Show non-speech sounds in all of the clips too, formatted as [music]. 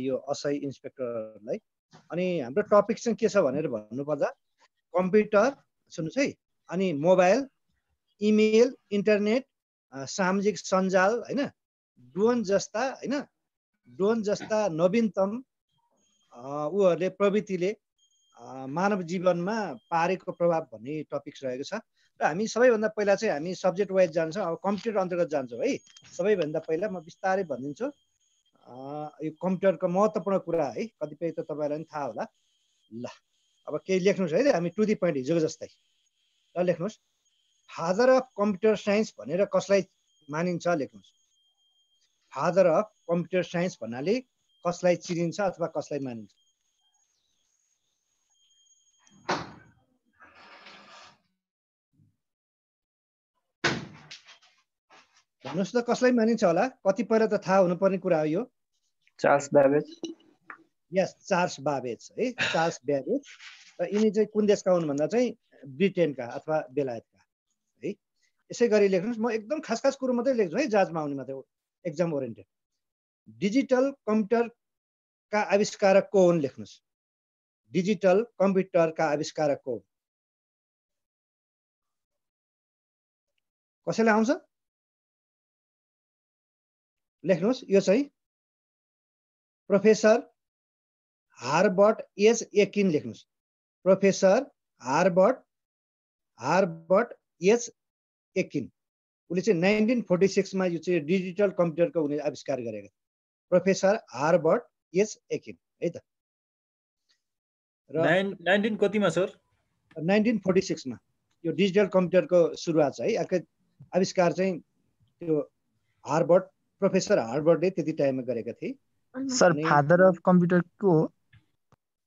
यो असै इन्सपेक्टरहरूलाई। अनि हाम्रो टपिक चाहिँ के छ भनेर भन्नुपर्दा कम्प्युटर सुन्नुहोस् है अनि मोबाइल इमेल इन्टरनेट सामाजिक सञ्जाल होइन ड्रोन जस्ता होइन ड्रोन जस्ता नवीनतम उहरूले प्रवृत्तिले मानव जीवनमा पारेको प्रभाव भन्ने टपिक्स रहेको छ। र हामी सबैभन्दा पहिला चाहिँ हामी सब्जेक्ट वाइज जान्छौँ अब कम्प्युटर अन्तर्गत जान्छौँ है। सबैभन्दा पहिला म बिस्तारै भनिदिन्छु। यो कम्प्युटरको महत्त्वपूर्ण कुरा है कतिपय त तपाईँलाई पनि थाहा होला। ल अब केही लेख्नुहोस् है हामी टु दि पोइन्ट हिजोको जस्तै। ल लेख्नुहोस्। फादर अफ कम्प्युटर साइन्स भनेर कसलाई मानिन्छ लेख्नुहोस्। फादर अफ कम्प्युटर साइन्स भन्नाले कसलाई चिनिन्छ अथवा कसलाई मानिन्छ? भन्नुहोस् त कसलाई मानिन्छ होला? कतिपय त थाहा हुनुपर्ने कुरा हो यो। Charles Babbage yes Charles Babbage है? चार्ल्स ब्याबेज र यिनी चाहिँ कुन देशका हुन् भन्दा चाहिँ ब्रिटेनका अथवा बेलायतका है? यसै गरी लेख्नुहोस्। म एकदम खास खास कुरो मात्रै लेख्छु है? जाजमा आउने मात्रै एक्जाम ओरिएन्टेड डिजिटल कम्प्युटरका आविष्कारक को हुन् लेख्नुहोस्। डिजिटल कम्प्युटरका आविष्कारक को कसैलाई आउँछ? लेख्नुहोस् यो चाहिँ। प्रोफेसर हार्बर्ट एज एकिन लेख्नुहोस्। Professor Herbert Herbert H Akin. उसले चाहिँ नाइन्टिन फोर्टी सिक्समा यो चाहिँ डिजिटल कम्प्युटरको उसले आविष्कार गरेका प्रोफेसर हार्बर्ट एच एकिन है त? र नाइन्टिन कतिमा सर? नाइन्टिन फोर्टी सिक्समा यो डिजिटल कम्प्युटरको सुरुवात छ है? अर्कै आविष्कार चाहिँ त्यो हार्बर्ट प्रोफेसर हार्बर्टले त्यति टाइममा गरेका थिए। सर फादर अफ कम्प्युटर को हो?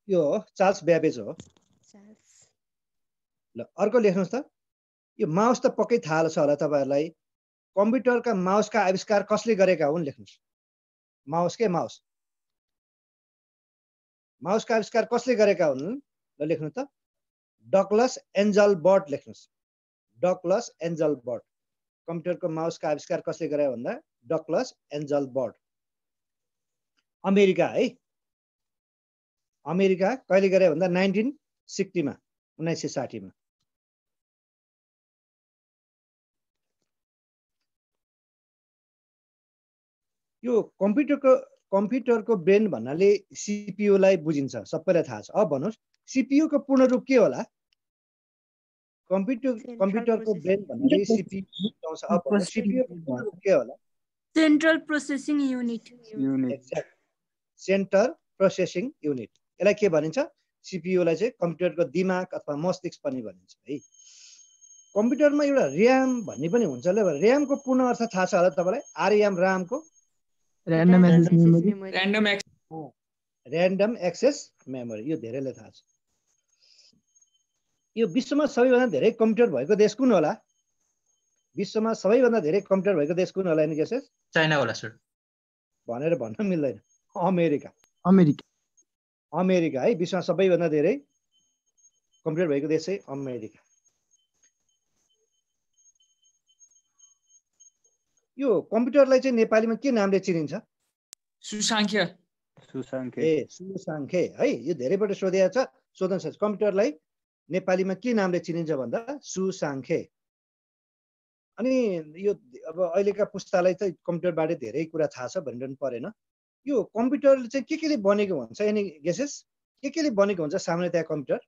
यो चार्ल्स ब्याबेज हो। ल अर्को लेख्नुहोस् त। यो माउस त पक्कै थाहा छ होला तपाईँहरूलाई। कम्प्युटरका माउसका आविष्कार कसले गरेका हुन्? लेख्नुहोस्। माउस के माउस? माउसका आविष्कार कसले गरेका हुन्? ल लेख्नु त। डक्लस एन्जल बर्ड लेख्नुहोस्। डक्लस एन्जल बर्ड कम्प्युटरको माउसका आविष्कार कसले गरे भन्दा? डक्लस एन्जल बर्ड अमेरिका है? अमेरिका कहिले गरे भन्दा नाइन्टिन सिक्सटीमा उन्नाइस सय साठीमा। यो कम्प्युटरको कम्प्युटरको ब्रेन भन्नाले सिपियुलाई बुझिन्छ सबैलाई थाहा छ। अब भन्नुहोस् सिपियुको पूर्ण रूप के होला? कम्प्युटर कम्प्युटरको ब्रेन भन्नाले रूप के होला? Central processing unit centre processing unit यसलाई के भनिन्छ? सिपियुलाई चाहिँ कम्प्युटरको दिमाग अथवा मस्तिष्क पनि भनिन्छ है। कम्प्युटरमा एउटा ऱ्याम भन्ने पनि हुन्छ। ल ऱ्यामको पूर्ण अर्थ थाहा छ होला तपाईँलाई? आरएम रामको ऱ्यान्डम एक्सेस मेमोरी यो धेरैलाई थाहा छ। यो विश्वमा सबैभन्दा धेरै कम्प्युटर भएको देश कुन होला? विश्वमा सबैभन्दा धेरै कम्प्युटर भएको देश कुन होला चाइना होला सर। भनेर भन्न मिल्दैन। अमेरिका। अमेरिका। अमेरिका है? विश्वमा सबैभन्दा धेरै कम्प्युटर भएको देश चाहिँ अमेरिका। यो कम्प्युटरलाई चाहिँ नेपालीमा के नामले चिनिन्छ? सुसाङ्ख्य। सुसाङ्ख्य। ए सुसाङ्ख्य है? यो धेरैपल्ट सोधेको छ। सोध्नु छ कम्प्युटरलाई नेपालीमा के नामले चिनिन्छ भन्दा? सुसाङ्ख्य। अनि यो अब अहिलेका पुस्तालाई चाहिँ कम्प्युटरबाटै धेरै कुरा थाहा छ भनिरहनु परेन। यो कम्प्युटर चाहिँ के केले बनेको हुन्छ? यानि गेसेस के केले बनेको हुन्छ सामान्यतया कम्प्युटर?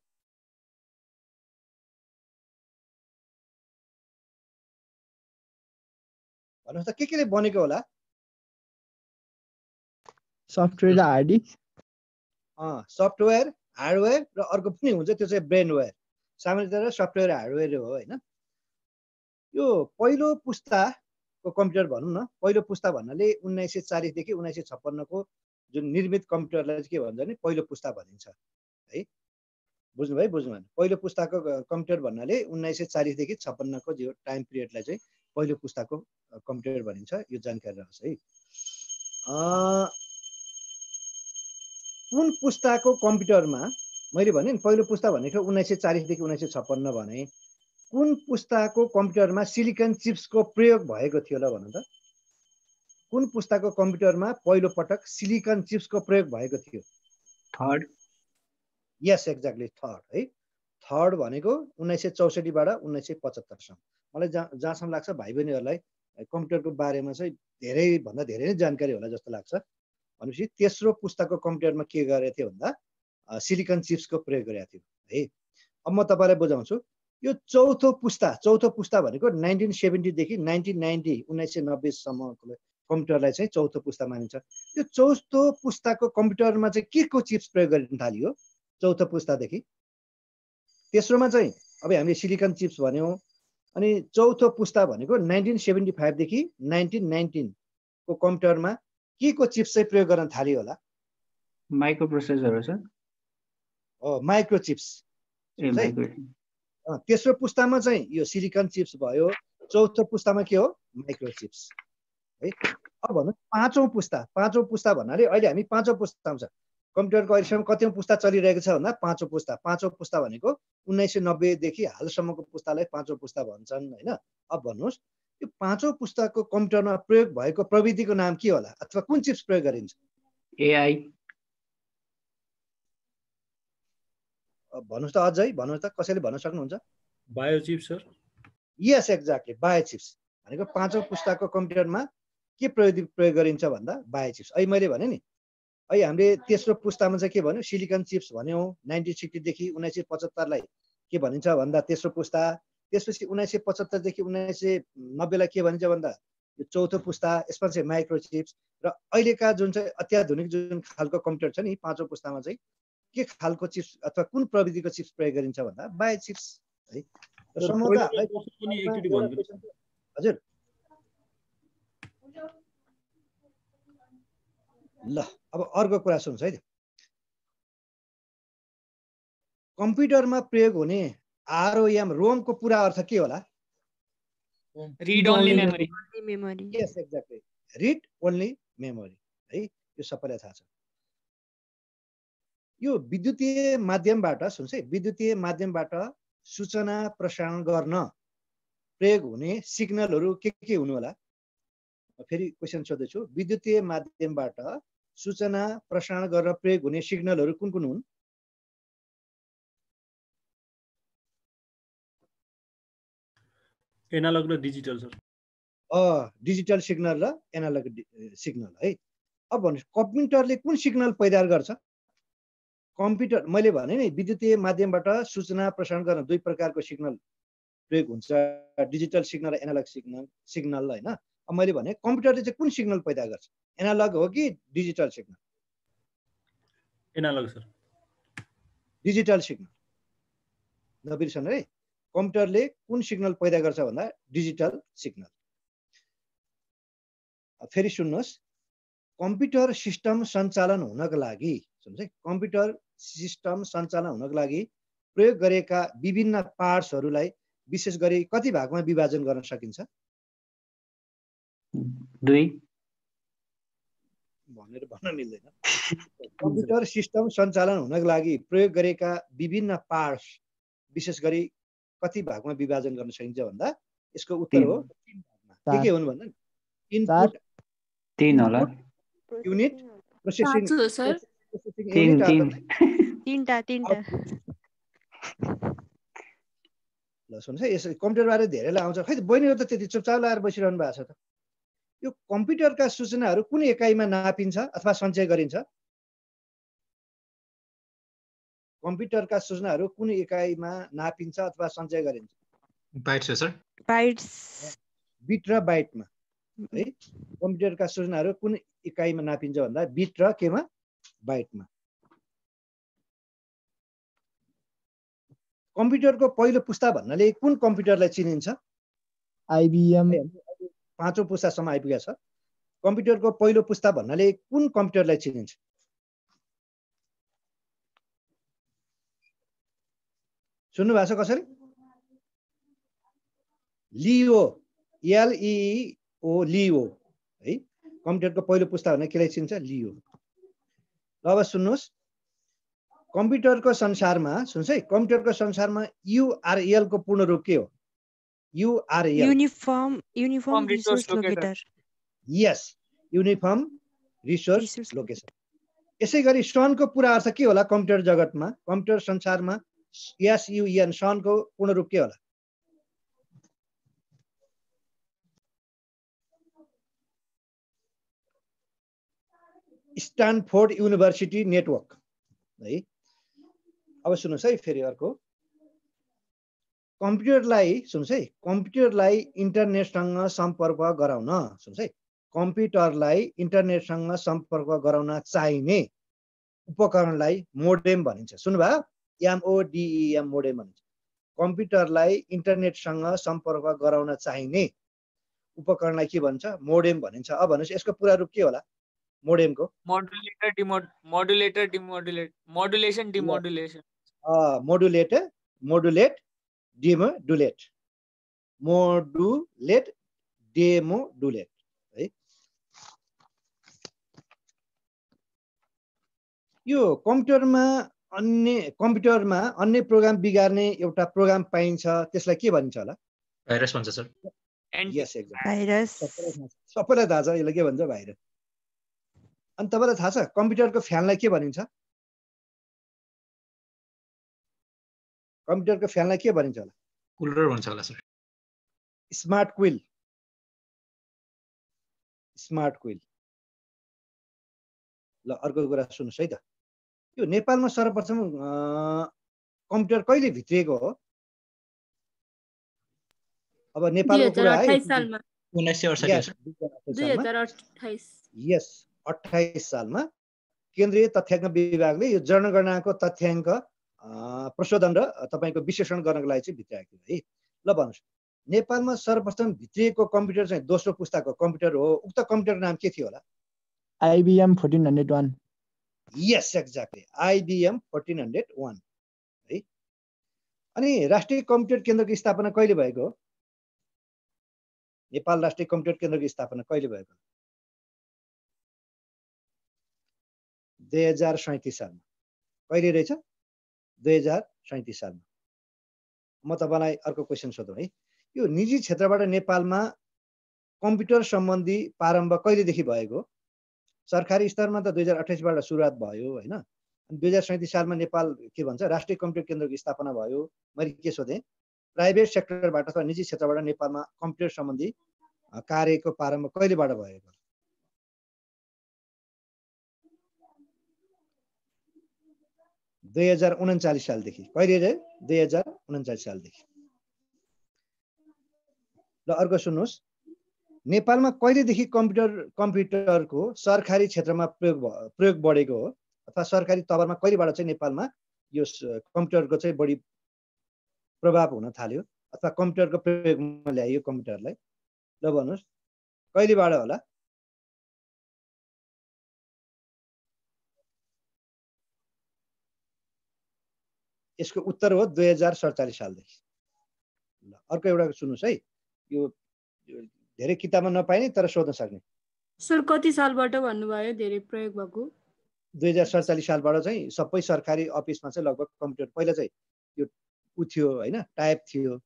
भन्नुहोस् त के केले बनेको होला? सफ्टवेयर र हार्ड डिस्क? सफ्टवेयर हार्डवेयर र अर्को पनि हुन्छ त्यो चाहिँ ब्रेनवेयर। सामान्यतया सफ्टवेयर हार्डवेयर हो होइन? यो पहिलो पुस्ताको कम्प्युटर भनौँ न पहिलो पुस्ता भन्नाले उन्नाइस सय चालिसदेखि उन्नाइस सय छप्पन्नको जुन निर्मित कम्प्युटरलाई चाहिँ के भन्छ भने पहिलो पुस्ता भनिन्छ है? बुझ्नुभयो बुझ्नु भएन पहिलो पुस्ताको कम्प्युटर भन्नाले उन्नाइस सय चालिसदेखि छप्पन्नको जो टाइम पिरियडलाई चाहिँ पहिलो पुस्ताको कम्प्युटर भनिन्छ यो जानकारी रहोस् है? कुन पुस्ताको कम्प्युटरमा मैले भने नि पहिलो पुस्ता भनेको उन्नाइस सय चालिसदेखि उन्नाइस सय छप्पन्न भने कुन पुस्ताको कम्प्युटरमा सिलिकन चिप्सको प्रयोग भएको थियो ल भन त? कुन पुस्ताको कम्प्युटरमा पहिलो पटक सिलिकन चिप्सको प्रयोग भएको थियो? थर्ड। यस एक्ज्याक्टली थर्ड है? थर्ड भनेको उन्नाइस सय चौसठीबाट उन्नाइस सय पचहत्तरसम्म। मलाई जहाँ जहाँसम्म लाग्छ भाइ बहिनीहरूलाई कम्प्युटरको बारेमा चाहिँ धेरैभन्दा धेरै नै जानकारी होला जस्तो लाग्छ। भनेपछि तेस्रो पुस्ताको कम्प्युटरमा के गरेको थियो भन्दा सिलिकन चिप्सको प्रयोग गरेको थियो है? अब म तपाईँलाई बुझाउँछु यो चौथो पुस्ता चौथो पुस्ता भनेको नाइन्टिन सेभेन्टीदेखि नाइन्टिन नाइन्टी उन्नाइस सय नब्बेसम्मको कम्प्युटरलाई चाहिँ चौथो पुस्ता मानिन्छ। त्यो चौथो पुस्ताको कम्प्युटरमा चाहिँ के को चिप्स प्रयोग गरिन थालियो? चौथो पुस्तादेखि। तेस्रोमा चाहिँ अब हामीले सिलिकन चिप्स भन्यौँ अनि चौथो पुस्ता भनेको नाइन्टिन सेभेन्टी फाइभदेखि नाइन्टिन नाइन्टिनको कम्प्युटरमा के को चिप्स चाहिँ प्रयोग गर्न थालियो होला? माइक्रो सर हो माइक्रो चिप्स। तेस्रो पुस्तामा चाहिँ यो सिलिकन चिप्स भयो चौथो पुस्तामा के हो? Micro chips. है अब भन्नु पाँचौँ पुस्ता पाँचौँ पुस्ता भन्नाले अहिले हामी पाँचौँ पुस्तामा छ। कम्प्युटरको अहिलेसम्म कतिौँ पुस्ता चलिरहेको छ भन्दा पाँचौँ पुस्ता पाँचौँ पुस्ता भनेको उन्नाइस सय नब्बेदेखि हालसम्मको पुस्तालाई पाँचौँ पुस्ता भन्छन् होइन? अब भन्नुहोस् यो पाँचौँ पुस्ताको कम्प्युटरमा प्रयोग भएको प्रविधिको नाम के होला? अथवा कुन चिप्स प्रयोग गरिन्छ? एआई अब भन्नुहोस् त अझै भन्नुहोस् त कसैले भन्न सक्नुहुन्छ? Biochip sir yes exactly bio chips भनेको पाँचौँ पुस्ताको कम्प्युटरमा के प्रविधि प्रयोग गरिन्छ भन्दा बायो चिप्स अहिले मैले भने नि अहिले हामीले तेस्रो पुस्तामा चाहिँ के भन्यो? सिलिकन चिप्स भन्यौँ। नाइन्टिन सिक्सटीदेखि उन्नाइस सय पचहत्तरलाई के भनिन्छ भन्दा तेस्रो पुस्ता। त्यसपछि उन्नाइस सय पचहत्तरदेखि उन्नाइस सय नब्बेलाई के भनिन्छ भन्दा यो चौथो पुस्ता यसमा चाहिँ माइक्रो चिप्स र अहिलेका जुन चाहिँ अत्याधुनिक जुन खालको कम्प्युटर छ नि पाँचौँ पुस्तामा चाहिँ के खालको चिप्स अथवा कुन प्रविधिको चिप्स प्रयोग गरिन्छ भन्दा बायो चिप्स है। हजुर। ल अब अर्को कुरा सुन्नुहोस् है। त कम्प्युटरमा प्रयोग हुने आरओएम रोमको पुरा अर्थ के होला? Read only memory. Yes exactly read only memory है? यो सबैलाई थाहा छ। यो विद्युतीय माध्यमबाट सुन्नुहोस् है विद्युतीय माध्यमबाट सूचना प्रसारण गर्न प्रयोग हुने सिग्नलहरू के के हुनु होला? फेरि क्वेसन सोध्दैछु। विद्युतीय माध्यमबाट सूचना प्रसारण गर्न प्रयोग हुने सिग्नलहरू कुन कुन हुन्? एनालग र डिजिटल सर डिजिटल सिग्नल र एनालग सिग्नल है। अब भन्नुहोस् कम्प्युटरले कुन सिग्नल पैदा गर्छ? कम्प्युटर मैले भने नि विद्युतीय माध्यमबाट सूचना प्रसारण गर्न दुई प्रकारको सिग्नल प्रयोग हुन्छ डिजिटल सिग्नल र एनालग सिग्नल सिग्नल होइन। अब मैले भने कम्प्युटरले चाहिँ कुन सिग्नल पैदा गर्छ? एनालग हो कि digital signal? Analogue sir. Digital signal. नबिर्सन है। कम्प्युटरले कुन सिग्नल पैदा गर्छ भन्दा डिजिटल सिग्नल। फेरि सुन्नुहोस्। कम्प्युटर सिस्टम सञ्चालन हुनको लागि सुन्नुहोस् है कम्प्युटर सिस्टम सञ्चालन हुनको लागि प्रयोग गरेका विभिन्न पार्ट्सहरूलाई विशेष गरी कति भागमा विभाजन गर्न सकिन्छ? दुई। भनेर भन्न मिल्दैन। [laughs] कम्प्युटर सिस्टम सञ्चालन हुनको लागि प्रयोग गरेका विभिन्न पार्ट्स विशेष गरी कति भागमा विभाजन गर्न सकिन्छ भन्दा यसको उत्तर हो के के हुन् भन्दा? इनपुट तिन होला। युनिट प्रोसेसिङ प्रोसेसिङ तिन युनिट तिन। तिनटा तिनटा। ल सुन्नुहोस् है यसो कम्प्युटरबारे धेरैलाई आउँछ खै बहिनीहरू त त्यति चुपचाप लगाएर बसिरहनु भएको छ त। यो कम्प्युटरका सूचनाहरू कुन एकाइमा नापिन्छ अथवा सञ्चय गरिन्छ? कम्प्युटरका सूचनाहरू कुन एकाइमा नापिन्छ अथवा सञ्चय गरिन्छ? बाइट्स हो सर बाइट्स बिट र बाइटमा। है कम्प्युटरका सूचनाहरू कुन इकाइमा नापिन्छ भन्दा बिट र केमा? बाइटमा कम्प्युटरको पहिलो पुस्ता भन्नाले कुन कम्प्युटरलाई चिनिन्छ? आइबिएम। पाँचौँ पुस्तासम्म आइपुगेको छ। कम्प्युटरको पहिलो पुस्ता भन्नाले कुन कम्प्युटरलाई चिनिन्छ? सुन्नु भएको छ कसरी? लिओ एलइओ लिओ। है कम्प्युटरको पहिलो पुस्ता भने केलाई चिन्छ लिओ। ल अब सुन्नुहोस्। कम्प्युटरको संसारमा सुन्नुहोस् है कम्प्युटरको संसारमा युआरएल को पूर्ण रूप के हो? URL uniform uniform resource. Locator yes uniform resource location यसै गरी सनको पुरा अर्थ के होला कम्प्युटर जगतमा? कम्प्युटर संसारमा एसयुएन सनको पूर्ण रूप के होला? Stanford university network. है? अब सुन्नुहोस् है फेरि अर्को। कम्प्युटरलाई सुन्नुहोस् है कम्प्युटरलाई इन्टरनेटसँग सम्पर्क गराउन सुन्नुहोस् है कम्प्युटरलाई इन्टरनेटसँग सम्पर्क गराउन चाहिने उपकरणलाई मोडेम भनिन्छ। सुन्नुभयो एमओडिइएम मोडेम भनिन्छ। कम्प्युटरलाई इन्टरनेटसँग सम्पर्क गराउन चाहिने उपकरणलाई के भन्छ? मोडेम भनिन्छ। अब भन्नुहोस् यसको पुरा रूप के होला? मोडेमको। Modulator demod modulator demodulate modulation demodulation modulate modulate demodulate modulate demodulate है। यो कम्प्युटरमा अन्य कम्प्युटरमा अन्य प्रोग्राम बिगार्ने एउटा प्रोग्राम पाइन्छ त्यसलाई के भनिन्छ होला? भाइरस भन्छ सर। यस एकदम भाइरस। सबैलाई थाहा छ यसलाई के भन्छ? भाइरस। अनि तपाईँलाई थाहा छ कम्प्युटरको फ्यानलाई के भनिन्छ? कम्प्युटरको फ्यानलाई के भनिन्छ होला? कुलर भन्छ होला sir. Smart quill. Smart quill. ल अर्को कुरा सुन्नुहोस् है त। यो नेपालमा सर्वप्रथम कम्प्युटर कहिले भित्रिएको हो? अब नेपालको कुरा है। अठाइस सालमा। उन्नाइस सय अडसठी Yes, सर 2028 दुई सालमा। हजार अठाइस यस अठाइस सालमा केन्द्रीय तथ्याङ्क विभागले यो जनगणनाको तथ्याङ्क प्रशोधन र तपाईँको विश्लेषण गर्नको लागि चाहिँ भित्राएको थियो है। ल भन्नुहोस्। नेपालमा सर्वप्रथम भित्रिएको कम्प्युटर चाहिँ दोस्रो पुस्ताको कम्प्युटर हो। उक्त कम्प्युटरको नाम के थियो होला? IBM fourteen hundred one yes exactly IBM fourteen hundred one है। अनि राष्ट्रिय कम्प्युटर केन्द्रको स्थापना कहिले भएको? हो नेपाल राष्ट्रिय कम्प्युटर केन्द्रको स्थापना कहिले भएको? दुई हजार सैँतिस सालमा कहिले रहेछ? दुई हजार सैँतिस सालमा म तपाईँलाई अर्को क्वेसन सोधौँ है। यो निजी क्षेत्रबाट नेपालमा कम्प्युटर सम्बन्धी प्रारम्भ कहिलेदेखि भएको? सरकारी स्तरमा त दुई हजार अठाइसबाट सुरुवात भयो होइन? दुई हजार सैँतिस सालमा नेपाल के भन्छ? राष्ट्रिय कम्प्युटर केन्द्रको स्थापना भयो। मैले के सोधेँ? प्राइभेट सेक्टरबाट अथवा निजी क्षेत्रबाट नेपालमा कम्प्युटर सम्बन्धी कार्यको प्रारम्भ कहिलेबाट भएको? दुई हजार उन्चालिस सालदेखि। कहिले रे? दुई हजार उन्चालिस सालदेखि। ल अर्को सुन्नुहोस्। नेपालमा कहिलेदेखि कम्प्युटर कम्प्युटरको सरकारी क्षेत्रमा प्रयोग प्रयोग बढेको हो? अथवा सरकारी तवरमा कहिलेबाट चाहिँ नेपालमा यो कम्प्युटरको चाहिँ बढी प्रभाव हुन थाल्यो? अथवा कम्प्युटरको प्रयोगमा ल्याइयो कम्प्युटरलाई? ल भन्नुहोस्। कहिलेबाट होला? यसको उत्तर हो दुई हजार सडचालिस सालदेखि। ल अर्को एउटा सुन्नुहोस् है। यो धेरै किताबमा नपाइने तर सोध्न सक्ने। सर कति सालबाट भन्नुभयो धेरै प्रयोग भएको? दुई हजार सडचालिस सालबाट चाहिँ सबै सरकारी अफिसमा चाहिँ लगभग कम्प्युटर पहिला चाहिँ यो ऊ थियो होइन टाइप थियो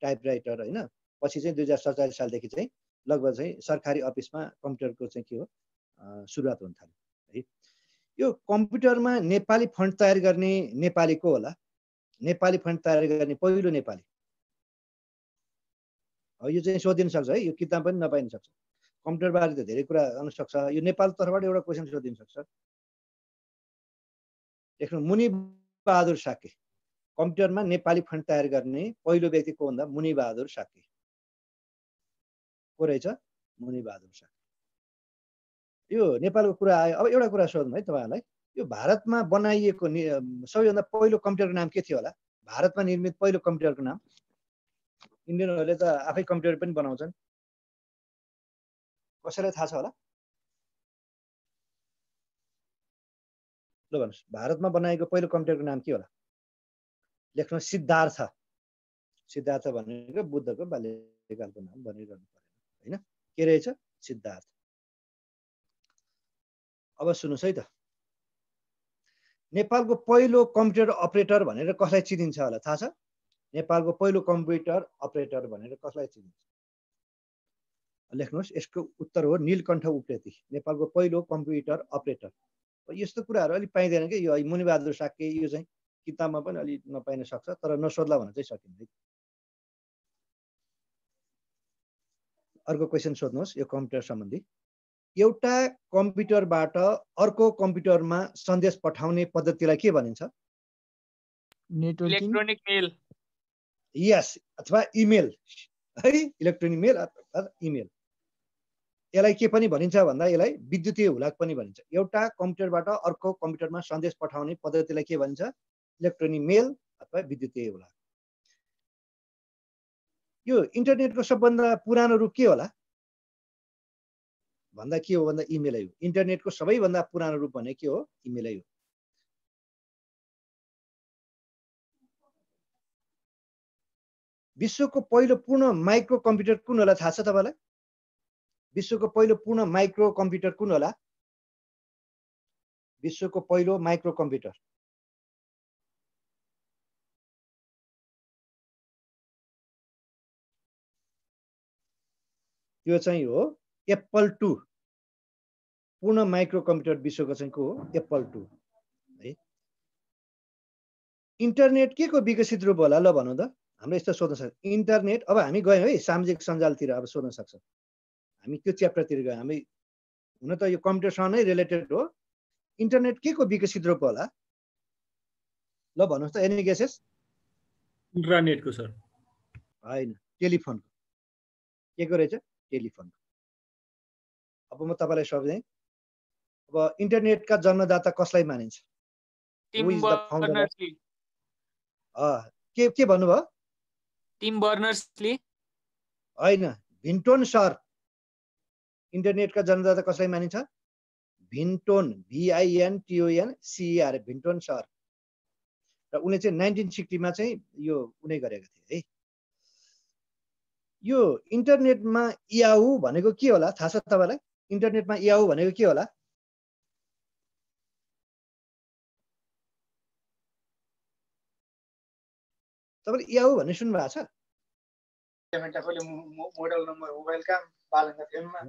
टाइप राइटर होइन। पछि चाहिँ दुई हजार सडचालिस सालदेखि चाहिँ लगभग चाहिँ सरकारी अफिसमा कम्प्युटरको चाहिँ के हो सुरुवात हुन थाल्यो है। यो कम्प्युटरमा नेपाली फन्ट तयार गर्ने नेपाली को होला। नेपाली फन्ट तयार गर्ने पहिलो नेपाली। यो चाहिँ सोधिन सक्छ है यो किताब पनि नपाइन सक्छ। कम्प्युटरबारे त धेरै कुरा आउन सक्छ। यो नेपाल तर्फबाट एउटा क्वेसन सोधिन सक्छ। लेख्नु मुनि बहादुर साके कम्प्युटरमा नेपाली फन्ट तयार गर्ने पहिलो व्यक्ति को भन्दा मुनि बहादुर साके को रहेछ? मुनि बहादुर साके यो नेपालको कुरा आयो। अब एउटा कुरा सोधौँ है तपाईँहरूलाई। यो भारतमा बनाइएको सबैभन्दा पहिलो कम्प्युटरको नाम के थियो होला? भारतमा निर्मित पहिलो कम्प्युटरको नाम? इन्डियनहरूले त आफै कम्प्युटर पनि बनाउँछन्। कसैलाई थाहा छ होला? ल भन्नुहोस् भारतमा बनाएको पहिलो कम्प्युटरको नाम के होला? लेख्नु सिद्धार्थ। सिद्धार्थ भनेको बुद्धको बाल्यकालको नाम भनिरहनु परेन होइन? के रहेछ? सिद्धार्थ। अब सुन्नुहोस् है त। नेपालको पहिलो कम्प्युटर अपरेटर भनेर कसलाई चिनिन्छ होला? थाहा छ? नेपालको पहिलो कम्प्युटर अपरेटर भनेर कसलाई चिनिन्छ? लेख्नुहोस् यसको उत्तर हो नीलकण्ठ उप्रेती नेपालको पहिलो कम्प्युटर अपरेटर। यस्तो कुराहरू अलिक पाइँदैन कि? यो मुनिबहादुर साके यो चाहिँ किताबमा पनि अलिक नपाइन सक्छ तर नसोध्ला भन्न चाहिँ सकिँदैन अर्को क्वेसन सोध्नुहोस् यो कम्प्युटर सम्बन्धी। एउटा कम्प्युटरबाट अर्को कम्प्युटरमा सन्देश पठाउने पद्धतिलाई के भनिन्छ? नेटवर्किङ। इलेक्ट्रोनिक मेल। यस अथवा इमेल। है इलेक्ट्रोनिक मेल अथवा इमेल। यसलाई के पनि भनिन्छ भन्दा यसलाई विद्युतीय हुलाक पनि भनिन्छ। एउटा कम्प्युटरबाट अर्को कम्प्युटरमा सन्देश पठाउने पद्धतिलाई के भनिन्छ? इलेक्ट्रोनिक मेल अथवा विद्युतीय हुलाक। यो इन्टरनेटको सबभन्दा पुरानो रूप के होला? भन्दा के हो भन्दा इमेलै हो इन्टरनेटको सबैभन्दा पुरानो रूप भने के हो? इमेलै हो विश्वको पहिलो पूर्ण माइक्रो कम्प्युटर कुन होला? थाहा छ तपाईँलाई? विश्वको पहिलो पूर्ण माइक्रो कम्प्युटर कुन होला? विश्वको पहिलो माइक्रो कम्प्युटर। त्यो चाहिँ हो एप्पल टू। पूर्ण माइक्रो कम्प्युटर विश्वको चाहिँ को हो? एप्पल टू है? इन्टरनेट के को विकसित रूप होला? ल भनौँ त। हाम्रो यस्तो सोध्न सक्छ। इन्टरनेट अब हामी गयौँ है सामाजिक सञ्जालतिर अब सोध्न सक्छ। हामी त्यो च्याप्टरतिर गयौँ। हामी हुन त यो कम्प्युटरसँग नै रिलेटेड हो। इन्टरनेट के को विकसित रूप होला? ल भन्नुहोस् त एनी गेसेस इन्टरनेटको सर। होइन टेलिफोनको। के को रहेछ? टेलिफोन अब म तपाईँलाई सोध्थेँ अब इन्टरनेटका जन्मदाता कसलाई मानिन्छ? के के भन्नुभयो? टिम बर्नर्स ली होइन भिन्टोन सर। इन्टरनेटका जन्मदाता कसलाई मानिन्छ? Vinton V I N T O N C R Vinton sir. र उनले चाहिँ नाइन्टिन सिक्सटीमा चाहिँ यो उनी गरेका थिए है। यो इन्टरनेटमा याहु भनेको के होला? थाहा छ तपाईँलाई? इन्टरनेटमा याहु भनेको के होला? तपाईँले याहु भन्ने सुन्नु भएको छ आफूले मोडल नम्बर मोबाइलका बालनका फिल्ममा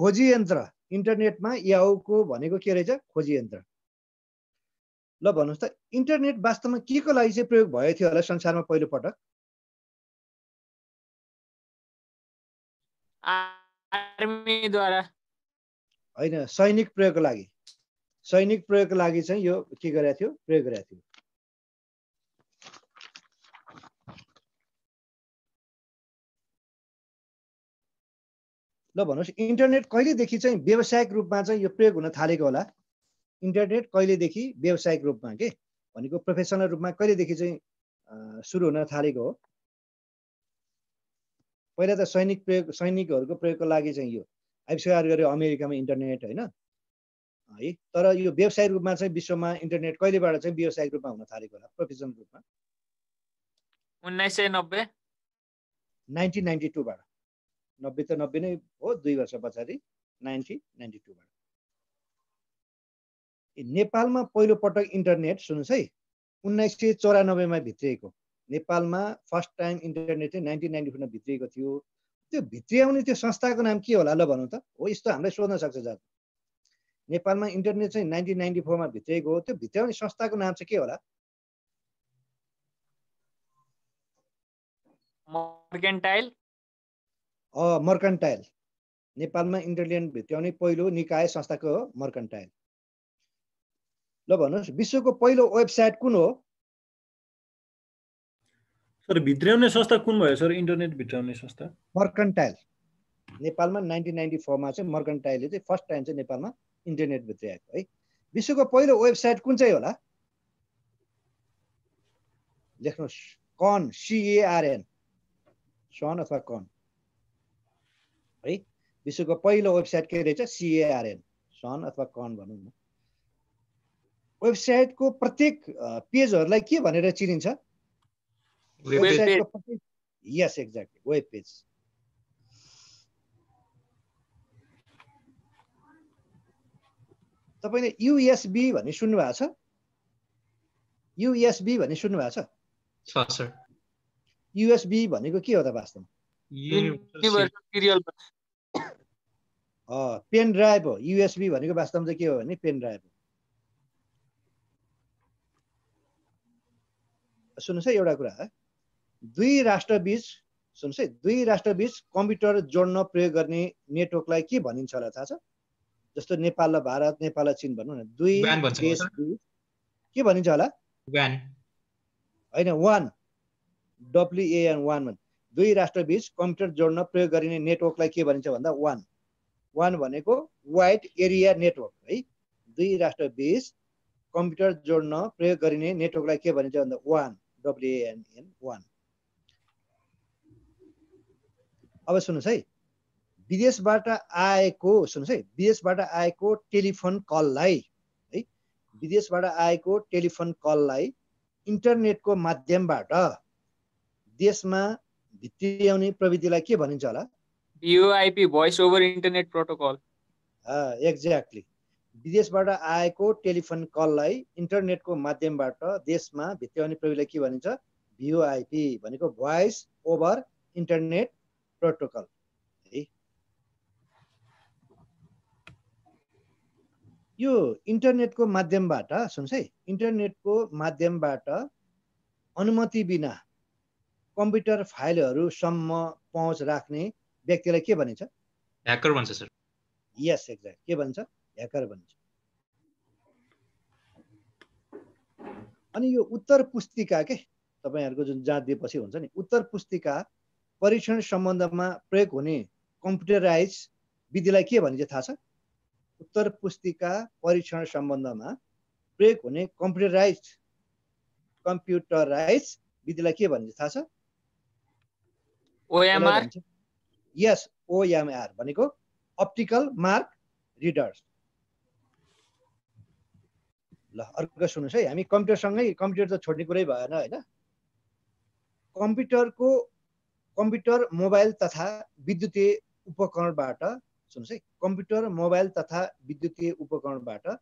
खोजी यन्त्र इन्टरनेटमा याहुको भनेको के रहेछ? खोजी यन्त्र। ल भन्नुहोस् त इन्टरनेट वास्तवमा के को लागि चाहिँ प्रयोग भएको थियो होला संसारमा पहिलो पटक? आर्मीद्वारा। होइन सैनिक प्रयोगको लागि। सैनिक प्रयोगको लागि चाहिँ यो के गरेको थियो? प्रयोग गरेको थियो। ल भन्नुहोस् इन्टरनेट कहिलेदेखि चाहिँ व्यावसायिक रूपमा चाहिँ यो प्रयोग हुन थालेको होला? इन्टरनेट कहिलेदेखि व्यावसायिक रूपमा के? भनेको प्रोफेसनल रूपमा कहिलेदेखि चाहिँ सुरु हुन थालेको हो? पहिला त सैनिक प्रयोग सैनिकहरूको प्रयोगको लागि चाहिँ यो आविष्कार गर्यो अमेरिकामा इन्टरनेट होइन? है तर यो व्यावसायिक रूपमा चाहिँ विश्वमा इन्टरनेट कहिलेबाट चाहिँ व्यावसायिक रूपमा हुन थालेको होला प्रोफेसनल रूपमा? उन्नाइस सय नब्बे? नाइन्टिन नाइन्टी टूबाट। नब्बे त नब्बे नै हो दुई वर्ष पछाडि नाइन्टिन नाइन्टी टूबाट। नेपालमा पहिलो पटक इन्टरनेट सुन्नुहोस् है उन्नाइस सय चौरानब्बेमा भित्रिएको। नेपालमा फर्स्ट टाइम इन्टरनेट चाहिँ नाइन्टिन नाइन्टी फोरमा भित्रिएको थियो। त्यो भित्रियाउने त्यो संस्थाको नाम के होला ल भनौँ त? हो यस्तो हामीलाई सोध्न सक्छ जात। नेपालमा इन्टरनेट चाहिँ नाइन्टिन नाइन्टी फोरमा भित्रिएको हो। त्यो भित्र्याउने संस्थाको नाम चाहिँ के होला? Mercantile uh mercantile. नेपालमा इन्टरनेट भित्र्याउने पहिलो निकाय संस्थाको हो मर्कन्टाइल। ल भन्नुहोस् विश्वको पहिलो वेबसाइट कुन हो? सर भित्र्याउने संस्था कुन भयो सर? इन्टरनेट भित्र्याउने संस्था? मर्कन्टाइल। नेपालमा नाइन्टिन नाइन्टी फोरमा चाहिँ मर्कन्टाइलले चाहिँ फर्स्ट टाइम चाहिँ नेपालमा इन्टरनेट भित्र्याएको है। विश्वको पहिलो वेबसाइट कुन चाहिँ होला? लेख्नुहोस्। कन सिएआरएन सन अथवा कन? है? विश्वको पहिलो वेबसाइट के रहेछ सिएआरएन सन अथवा कन भनौँ न। वेबसाइटको प्रत्येक पेजहरूलाई के भनेर चिनिन्छ? यस एक्ज्याक्टली वेब पेज तपाईँले युएसबी भन्ने सुन्नु भएको छ युएसबी भन्ने सुन्नु भएको छ युएसबी भनेको के हो त वास्तवमा? पेन ड्राइभ हो युएसबी भनेको वास्तवमा चाहिँ के हो भने पेन ड्राइभ हो। सुन्नुहोस् है एउटा कुरा है दुई राष्ट्रबिच सुन्नुहोस् है दुई राष्ट्रबिच कम्प्युटर जोड्न प्रयोग गर्ने नेटवर्कलाई के भनिन्छ होला थाहा छ? जस्तो नेपाल र भारत नेपाल र चिन भनौँ न। दुई देश के भनिन्छ होला? व्यान होइन वान। डब्लुएएन वान वान दुई राष्ट्रबिच कम्प्युटर जोड्न प्रयोग गरिने नेटवर्कलाई के भनिन्छ भन्दा वान। वान भनेको वाइड एरिया नेटवर्क है? दुई राष्ट्रबिच कम्प्युटर जोड्न प्रयोग गरिने नेटवर्कलाई के भनिन्छ भन्दा वान डब्लुएएनएन वान। अब सुन्नुहोस् है। विदेशबाट आएको सुन्नुहोस् है विदेशबाट आएको टेलिफोन कललाई है? विदेशबाट आएको टेलिफोन कललाई इन्टरनेटको माध्यमबाट देशमा भित्रियाउने प्रविधिलाई के भनिन्छ होला? VoIP voice over internet protocol exactly विदेशबाट आएको टेलिफोन कललाई इन्टरनेटको माध्यमबाट देशमा भित्र्याउने प्रविधिलाई के भनिन्छ? भिओआइपी भनेको भोइस ओभर इन्टरनेट प्रोटोकल है? यो इन्टरनेटको माध्यमबाट सुन्छ है इन्टरनेटको माध्यमबाट अनुमति बिना कम्प्युटर फाइलहरूसम्म पहुँच राख्ने व्यक्तिलाई के भनिन्छ? ह्याकर भन्छ सर। यस एक्ज्याक्ट के भन्छ? ह्याकर भन्छ। अनि यो उत्तर पुस्तिका के? तपाईँहरूको जुन जाँच दिएपछि हुन्छ नि उत्तर पुस्तिका परीक्षण सम्बन्धमा प्रयोग हुने कम्प्युटराइज विधिलाई के भनिन्छ थाहा छ? उत्तर पुस्तिका परीक्षण सम्बन्धमा प्रयोग हुने कम्प्युटराइज कम्प्युटराइज विधिलाई के भनिन्छ थाहा छ? ओएमआर यस ओएमआर भनेको अप्टिकल मार्क रिडर्स ल अर्को सुन्नुहोस् है हामी कम्प्युटरसँगै कम्प्युटर त छोड्ने कुरै भएन होइन? कम्प्युटरको कम्प्युटर मोबाइल तथा विद्युतीय उपकरणबाट सुन्नुहोस् है कम्प्युटर मोबाइल तथा विद्युतीय उपकरणबाट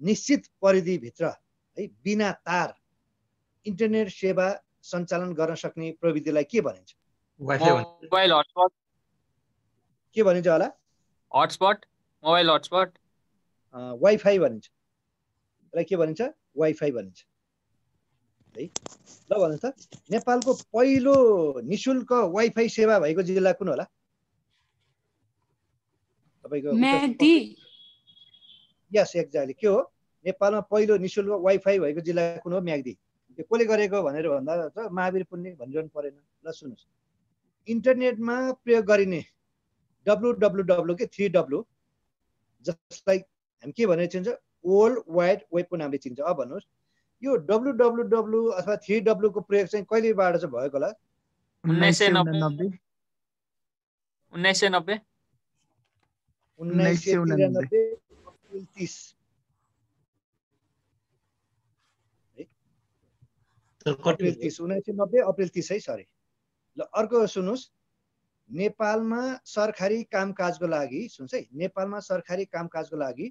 निश्चित परिधिभित्र है बिना तार इन्टरनेट सेवा सञ्चालन गर्न सक्ने प्रविधिलाई के भनिन्छ? Mobile hotspot. के भनिन्छ होला? Hotspot mobile hotspot. वाइफाई भनिन्छ। यसलाई के भनिन्छ? वाइफाई भनिन्छ। है ल भन्नुहोस् त। नेपालको पहिलो निशुल्क वाइफाई सेवा भएको जिल्ला कुन होला? तपाईँको म्याग्दी यस एक्ज्याक्टली। के हो? नेपालमा पहिलो निशुल्क वाइफाई भएको जिल्ला कुन हो? म्याग्दी त्यो कसले गरेको भनेर भन्दा त महावीर पुण्य भनिरहनु परेन। ल सुन्नुहोस्। इन्टरनेटमा प्रयोग गरिने डब्लु डब्लु डब्लु के थ्री डब्लु जसलाई हामी के भनेर चिन्छ? वर्ल्ड वाइड वेबको नामले चिन्छ। अब भन्नुहोस् यो डब्लु डब्लु डब्लु अथवा थ्री डब्लुको प्रयोग चाहिँ कहिलेबाट चाहिँ भएको होला? उन्नाइस सय नब्बे। उनानब्बे उन्नाइस सय नब्बे। उन्नाइस सय तिस। कति अप्रिल तिस। उन्नाइस सय नब्बे अप्रिल तिस है सरी ल अर्को सुन्नुहोस्। नेपालमा सरकारी कामकाजको लागि सुन्छ है नेपालमा सरकारी कामकाजको लागि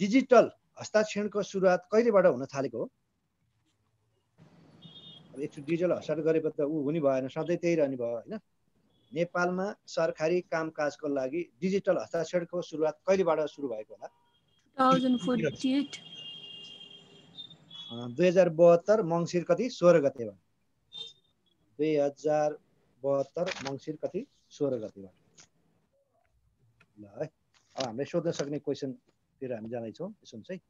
डिजिटल हस्ताक्षरणको सुरुवात कहिलेबाट हुन थालेको हो? अब एकचोटि डिजिटल हस्ताक्षर गरेपछि त ऊ हुने भएन सधैँ त्यही रहने भयो होइन? नेपालमा सरकारी कामकाजको लागि डिजिटल हस्ताक्षरको सुरुवात कहिलेबाट सुरु भएको होला? दुई हजार बहत्तर मङ्सिर कति? सोह्र गतेबाट दुई हजार बहत्तर मङ्सिर कति सोह्र गतेबाट ल है अब हामीले सोध्न सक्ने क्वेसनतिर हामी जाँदैछौँ सुन्छ है।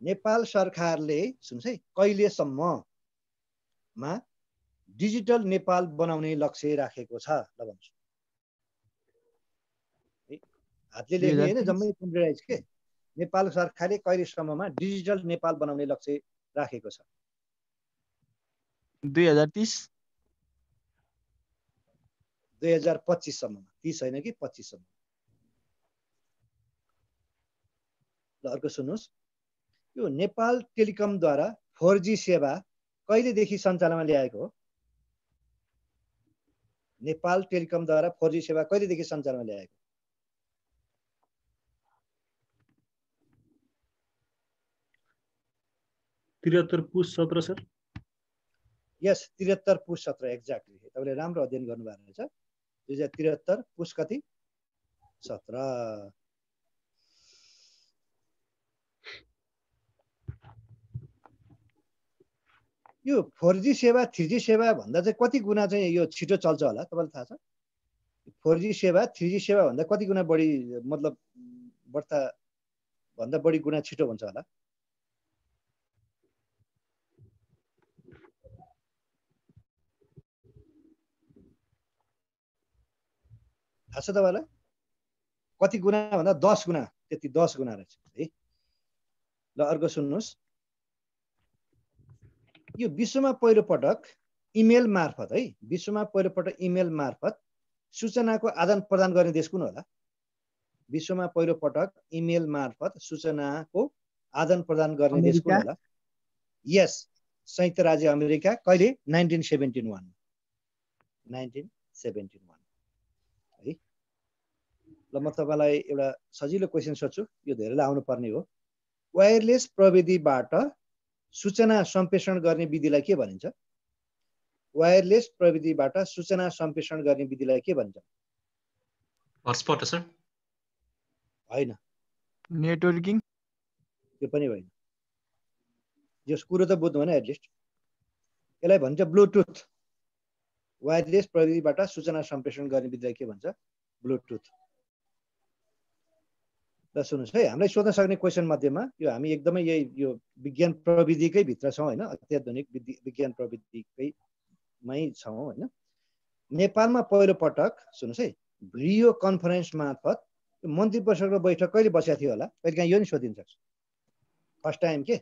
नेपाल सरकारले सुन्छ है कहिलेसम्ममा डिजिटल नेपाल बनाउने लक्ष्य राखेको छ? ल भन्छु। है, हातले लेख्ने होइन जम्मै कम्प्युटराइज के? नेपाल सरकारले कहिलेसम्ममा डिजिटल नेपाल बनाउने लक्ष्य राखेको छ? दुई हजार तिस। दुई हजार पच्चिससम्ममा तिस होइन कि पच्चिससम्म ल अर्को सुन्नुहोस्। यो नेपाल टेलिकमद्वारा फोर जी सेवा कहिलेदेखि सञ्चालनमा ल्याएको हो? नेपाल टेलिकमद्वारा फोर जी सेवा कहिलेदेखि सञ्चालनमा ल्याएको? त्रिहत्तर पुस सत्र सर। यस त्रिहत्तर पुस सत्र एक्ज्याक्टली। तपाईँले राम्रो अध्ययन गर्नुभएको रहेछ। दुई हजार त्रिहत्तर पुस कति? सत्र। यो फोर जी सेवा थ्री जी सेवा भन्दा चाहिँ कति गुणा चाहिँ यो छिटो चल्छ होला? तपाईँलाई थाहा छ? फोर जी सेवा थ्री जी सेवा भन्दा कति गुणा बढी मतलब बढ्ता भन्दा बढी गुणा छिटो हुन्छ होला? थाहा छ तपाईँलाई? कति गुणा भन्दा दस गुणा त्यति दस गुणा रहेछ है? ल अर्को सुन्नुहोस्। यो विश्वमा पहिलो पटक इमेल मार्फत है? विश्वमा पहिलो पटक इमेल मार्फत सूचनाको आदान प्रदान गर्ने देश कुन होला? विश्वमा पहिलो पटक इमेल मार्फत सूचनाको आदान प्रदान गर्ने देश कुन? होला? यस संयुक्त राज्य अमेरिका कहिले? Nineteen seventeen one nineteen seventeen one ल म तपाईँलाई एउटा सजिलो क्वेसन सोध्छु। यो धेरैलाई आउनु पर्ने हो। वायरलेस प्रविधिबाट सूचना सम्प्रेषण गर्ने विधिलाई के भनिन्छ? वायरलेस प्रविधिबाट सूचना सम्प्रेषण गर्ने विधिलाई के हटस्पट सर होइन। नेटवर्किङ त्यो पनि होइन। यस कुरो त बुझ्नु भने एटलिस्ट। यसलाई भन्छ ब्लुटुथ। वायरलेस प्रविधिबाट सूचना सम्प्रेषण गर्ने विधिलाई के भन्छ? ब्लुटुथ। ल सुन्नुहोस् है हामीलाई सोध्न सक्ने क्वेसन मध्येमा यो हामी एकदमै यही यो विज्ञान प्रविधिकै भित्र छौँ होइन अत्याधुनिक विज्ञान प्रविधिकैमै छौँ होइन। नेपालमा पहिलो पटक सुन्नुहोस् है भिडियो कन्फरेन्स मार्फत मन्त्री परिषदको बैठक कहिले बसेको थियो होला? कहिले काहीँ यो नि सोधिन सक्छ फर्स्ट टाइम के?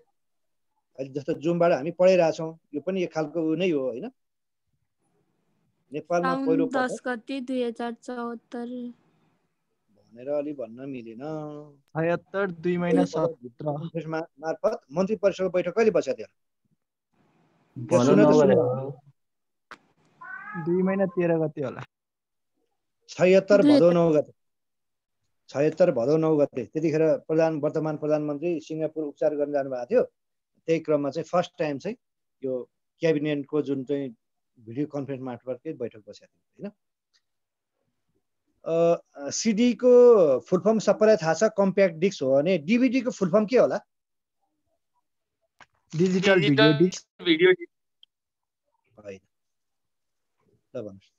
अहिले जस्तो जुमबाट हामी पढाइरहेछौँ यो पनि एक खालको ऊ नै हो होइन। नेपालमा पहिलो साउन दस पटक गते दुई हजार चौहत्तर भनेर अलि भन्न मिलेन। छयत्तर दुई महिना मार्फत मन्त्री परिषदको बैठक कहिले बसेको थियो। भनौँ सुन त नगरे सुन। हो। दुई महिना तेह्र गते होला। छयत्तर भदौ नौ गते। छयत्तर भदौ नौ गते। त्यतिखेर प्रधान वर्तमान प्रधानमन्त्री सिङ्गापुर उपचार गर्न जानुभएको थियो। त्यही क्रममा चाहिँ फर्स्ट टाइम चाहिँ यो क्याबिनेटको जुन चाहिँ भिडियो कन्फरेन्स मार्फतकै बैठक बसेको थियो होइन? सिडीको फुल फर्म सबैलाई थाहा छ कम्प्याक्ट डिस्क हो भने डिभिडीको फुल फर्म के होला? डिजिटल भिडियो ल भन्नुहोस्।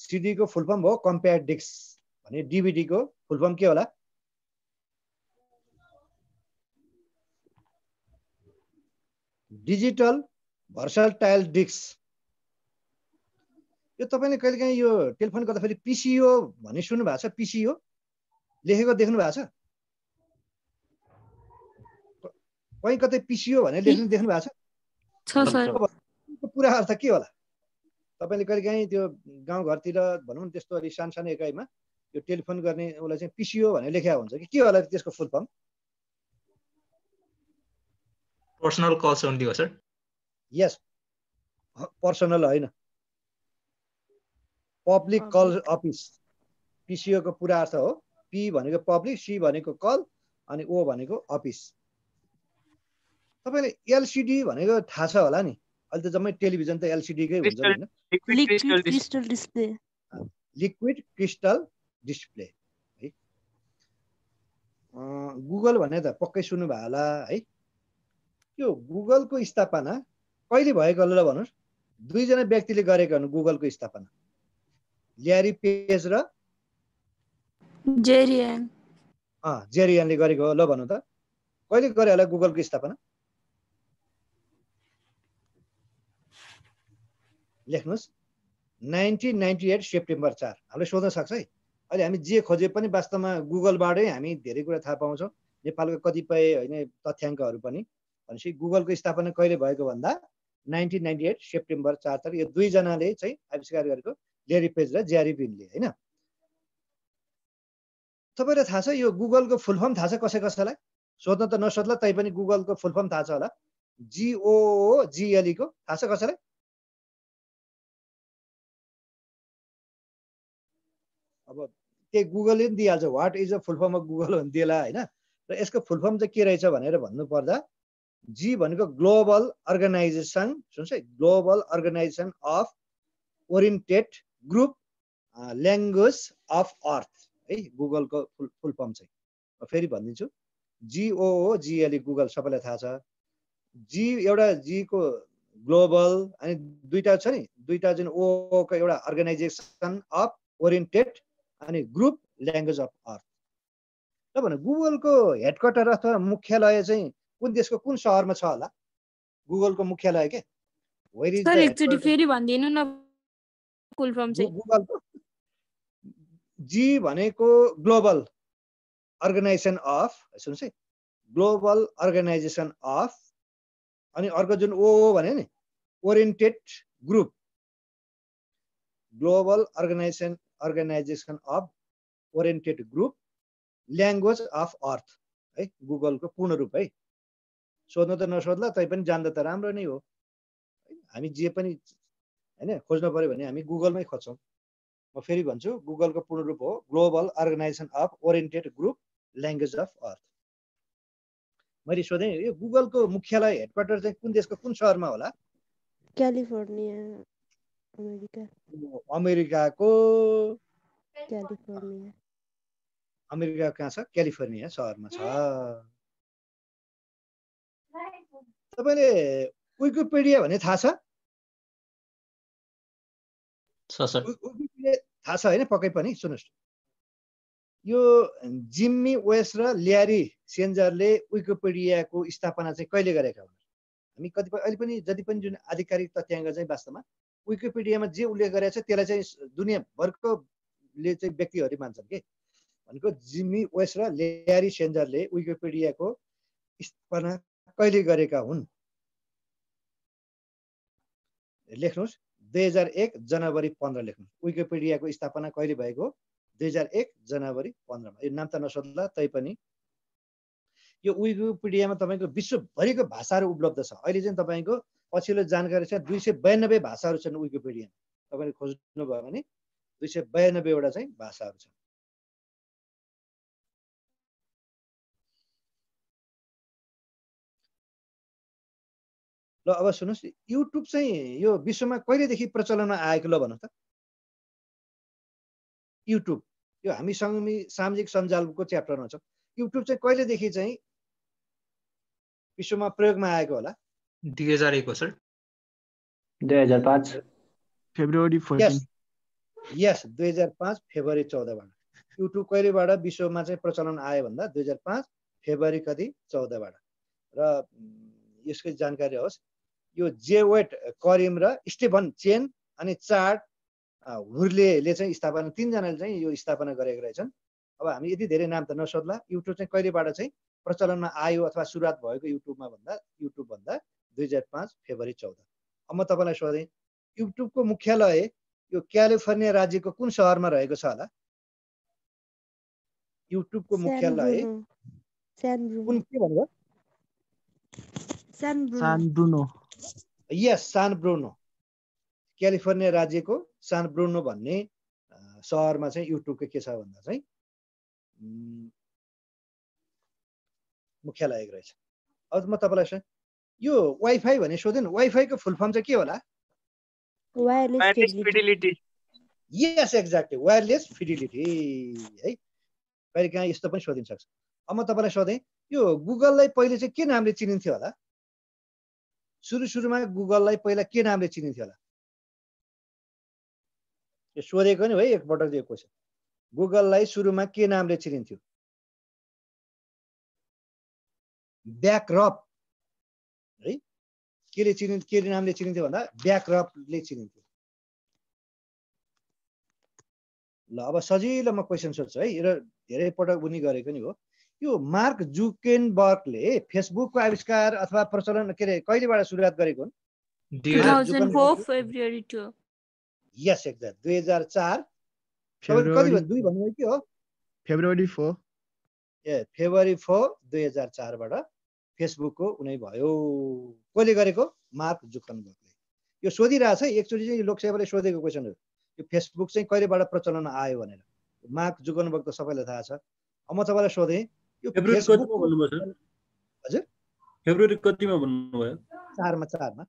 सिडीको फुल फर्म हो कम्प्याक्ट डिस्क भने डिभिडीको फुल फर्म के होला? डिजिटल भर्सटाइल डिस्क यो तपाईँले कहिलेकाहीँ यो टेलिफोन गर्दाखेरि पिसिओ भन्ने सुन्नु भएको छ? पिसिओ लेखेको देख्नु भएको छ? कहीँ कतै पिसिओ भनेर लेख्नु देख्नु भएको छ पुरा अर्थ के होला? तपाईँले कहिलेकाहीँ त्यो गाउँघरतिर भनौँ न त्यस्तो अलिक सानो सानो एकाइमा यो टेलिफोन गर्ने उसलाई चाहिँ पिसिओ भनेर लेखेको हुन्छ कि? के होला त्यसको full form? Personal calls only हो सर। यस पर्सनल होइन। पब्लिक कल अफिस पिसिओको पुरा अर्थ हो। पी भनेको पब्लिक सी भनेको कल अनि ओ भनेको अफिस तपाईँले एलसिडी भनेको थाहा छ होला नि। अहिले त जम्मै टेलिभिजन त एलसिडीकै हुन्छ होइन। Liquid crystal display liquid crystal display है। अँ, गुगल भने त पक्कै सुन्नुभयो होला है। यो गुगलको स्थापना कहिले भएको होला भन्नुहोस्। दुईजना व्यक्तिले गरेको हुन् गुगलको स्थापना। ल्यारी पेज र? जेरियन अँ जेरियनले गरेको हो ल भन्नु त। कहिले गरे होला गुगलको स्थापना? लेख्नुहोस्। नाइन्टिन नाइन्टी एट सेप्टेम्बर चार। हामीले सोध्न सक्छ है? अहिले हामी जे खोजे पनि वास्तवमा गुगलबाटै हामी धेरै कुरा थाहा पाउँछौँ। नेपालको कतिपय होइन तथ्याङ्कहरू पनि। भनेपछि गुगलको स्थापना कहिले भएको भन्दा नाइन्टिन नाइन्टी एट सेप्टेम्बर चार तारिक यो दुईजनाले चाहिँ आविष्कार गरेको लेरी पेज र ज्यारी पिनले होइन? तपाईँलाई थाहा छ यो गुगलको फुल फर्म थाहा छ कसै कसैलाई? सोध्न त नसोध्ला तैपनि गुगलको फुल फर्म थाहा छ होला। जिओ जिएलईको थाहा छ कसैलाई? अब त्यही गुगलले पनि दिइहाल्छ? What is a full form of Google भनिदिएला होइन? र यसको फुल फर्म चाहिँ के रहेछ भनेर भन्नुपर्दा जी भनेको ग्लोबल अर्गनाइजेसन सुन्नुहोस् है global organisation of oriented group language of earth है गुगलको फुल फुल फर्म चाहिँ। फेरि भनिदिन्छु। जिओओ जिएलई गुगल सबैलाई थाहा छ। जी एउटा जीको ग्लोबल अनि दुईवटा छ नि दुईवटा जुन ओको एउटा अर्गनाइजेसन अफ ओरिएन्टेड अनि ग्रुप ल्याङ्ग्वेज अफ अर्थ र भने गुगलको हेडक्वार्टर अथवा मुख्यालय चाहिँ कुन देशको कुन सहरमा छ होला? गुगलको मुख्यालय के? फेरि भनिदिनु न फुल फर्म चाहिँ? जी भनेको ग्लोबल अर्गनाइजेसन अफ सुन्नुहोस् ग्लोबल अर्गनाइजेसन अफ अनि अर्को जुन ओ भने नि oriented group. Global organisation organisation of oriented group language of earth है गुगलको पूर्ण रूप है। सोध्नु त नसोध्ला तै पनि जान्दा त राम्रो नै है, हामी जे पनि होइन खोज्नु पऱ्यो भने हामी गुगलमै खोज्छौँ। म फेरि भन्छु गुगलको पूर्ण रूप हो global organisation of oriented group language of earth मैले सोधेँ यो गुगलको मुख्यालय हेडक्वार्टर चाहिँ कुन देशको कुन सहरमा होला? California America. अमेरिकाको क्यालिफोर्निया। अमेरिका कहाँ छ? क्यालिफोर्निया सहरमा छ। तपाईँले विकिपेडिया भन्ने थाहा छ? थाहा छ होइन पक्कै पनि सुन्नुहोस्। यो जिम्मी वेस्ट र ल्यारी सेन्जरले विकिपिडियाको स्थापना चाहिँ कहिले गरेका हुन्? हामी कतिपय अहिले पनि जति पनि जुन आधिकारिक तथ्याङ्क चाहिँ वास्तवमा विकिपिडियामा जे उल्लेख गरेको छ त्यसलाई चाहिँ दुनियाँभरकोले चाहिँ व्यक्तिहरू मान्छन् के? भनेको जिम्मी वेस्ट र ल्यारी सेन्जरले विकिपिडियाको स्थापना कहिले गरेका हुन्? लेख्नुहोस्। दुई हजार एक जनवरी पन्ध्र लेख्नुहोस् विकिपिडियाको स्थापना कहिले भएको? दुई हजार एक जनवरी पन्ध्रमा। यो नाम त नसोध्ला तैपनि यो विकिपिडियामा तपाईँको विश्वभरिको भाषाहरू उपलब्ध छ। अहिले चाहिँ तपाईँको पछिल्लो जानकारी छ दुई सय बयानब्बे भाषाहरू छन् विकिपिडियामा। तपाईँले खोज्नुभयो भने दुई सय बयानब्बेवटा चाहिँ भाषाहरू छन्। ल अब सुन्नुहोस् युट्युब चाहिँ यो विश्वमा कहिलेदेखि प्रचलनमा आएको ल भनौँ त। युट्युब यो हामी सङ्गमी सामाजिक सञ्जालको च्याप्टरमा छ। युट्युब चाहिँ कहिलेदेखि चाहिँ विश्वमा प्रयोगमा आएको होला? दुई हजार एक हो सर। दुई हजार पाँच। फेब्रुअरी यस फोर्टिन यस दुई हजार पाँच फेब्रुअरी चौधबाट। युट्युब कहिलेबाट विश्वमा चाहिँ प्रचलन आयो भन्दा दुई हजार पाँच फेब्रुअरी कति? चौधबाट। र यसको जानकारी होस् यो जेवेट करिम र स्टेफन चेन अनि चार्ट हुर्लेले चाहिँ स्थापना तिनजनाले चाहिँ यो स्थापना गरेका रहेछन्। अब हामी यति धेरै नाम त नसोध्ला। युट्युब चाहिँ कहिलेबाट चाहिँ प्रचलनमा आयो अथवा सुरुवात भएको युट्युबमा भन्दा युट्युब भन्दा दुई हजार पाँच फेब्रुअरी चौध। अब म तपाईँलाई सोधेँ युट्युबको मुख्यालय यो क्यालिफोर्निया राज्यको कुन सहरमा रहेको छ होला? युट्युबको मुख्यालय कुन के भन्नुभयो? यस सान ब्रुनो। क्यालिफोर्निया राज्यको सान ब्रुनो भन्ने सहरमा चाहिँ युट्युबको के छ भन्दा चाहिँ मुख्यालय रहेछ। अब म तपाईँलाई सोधेँ यो वाइफाई भने सोधेँ नि वाइफाईको फुल फर्म चाहिँ के होला? यस एक्ज्याक्टली वायरलेस फिडिलिटी है। कहिले काहीँ यस्तो पनि सोधिन सक्छ। अब म तपाईँलाई सोधेँ यो गुगललाई पहिले चाहिँ के नामले चिनिन्थ्यो होला? सुरु सुरुमा गुगललाई पहिला के नामले चिनिन्थ्यो होला? यो सोधेको नि है एकपटक दिएको क्वेसन गुगललाई सुरुमा के नामले चिनिन्थ्यो? ब्याकरप है? केले चिनि के नामले चिनिन्थ्यो भन्दा? ब्याकरपले चिनिन्थ्यो। ल अब सजिलो म क्वेसन सोध्छु है र धेरै पटक उनी गरेको नि हो। यो मार्क जुकेनबर्गले फेसबुकको आविष्कार अथवा प्रचलन के अरे कहिलेबाट सुरुवात गरेको हुन्? यस एक्ज्याक्ट दुई हजार चार। कति दुई भन्नुभयो के हो? February four. ए फेब्रुअरी फोर दुई हजार चारबाट फेसबुकको उनी भयो। कसले गरेको? मार्क जुकनबर्गले। यो सोधिरहेछ एकचोटि चाहिँ लोकसेवाले सोधेको क्वेसन हो। यो फेसबुक चाहिँ कहिलेबाट प्रचलनमा आयो भनेर? मार्क जुकनबर्ग त सबैलाई थाहा छ। अब म तपाईँलाई सोधेँ यो हजुर? फेब्रुअरी कतिमा भन्नुभयो? चारमा चारमा।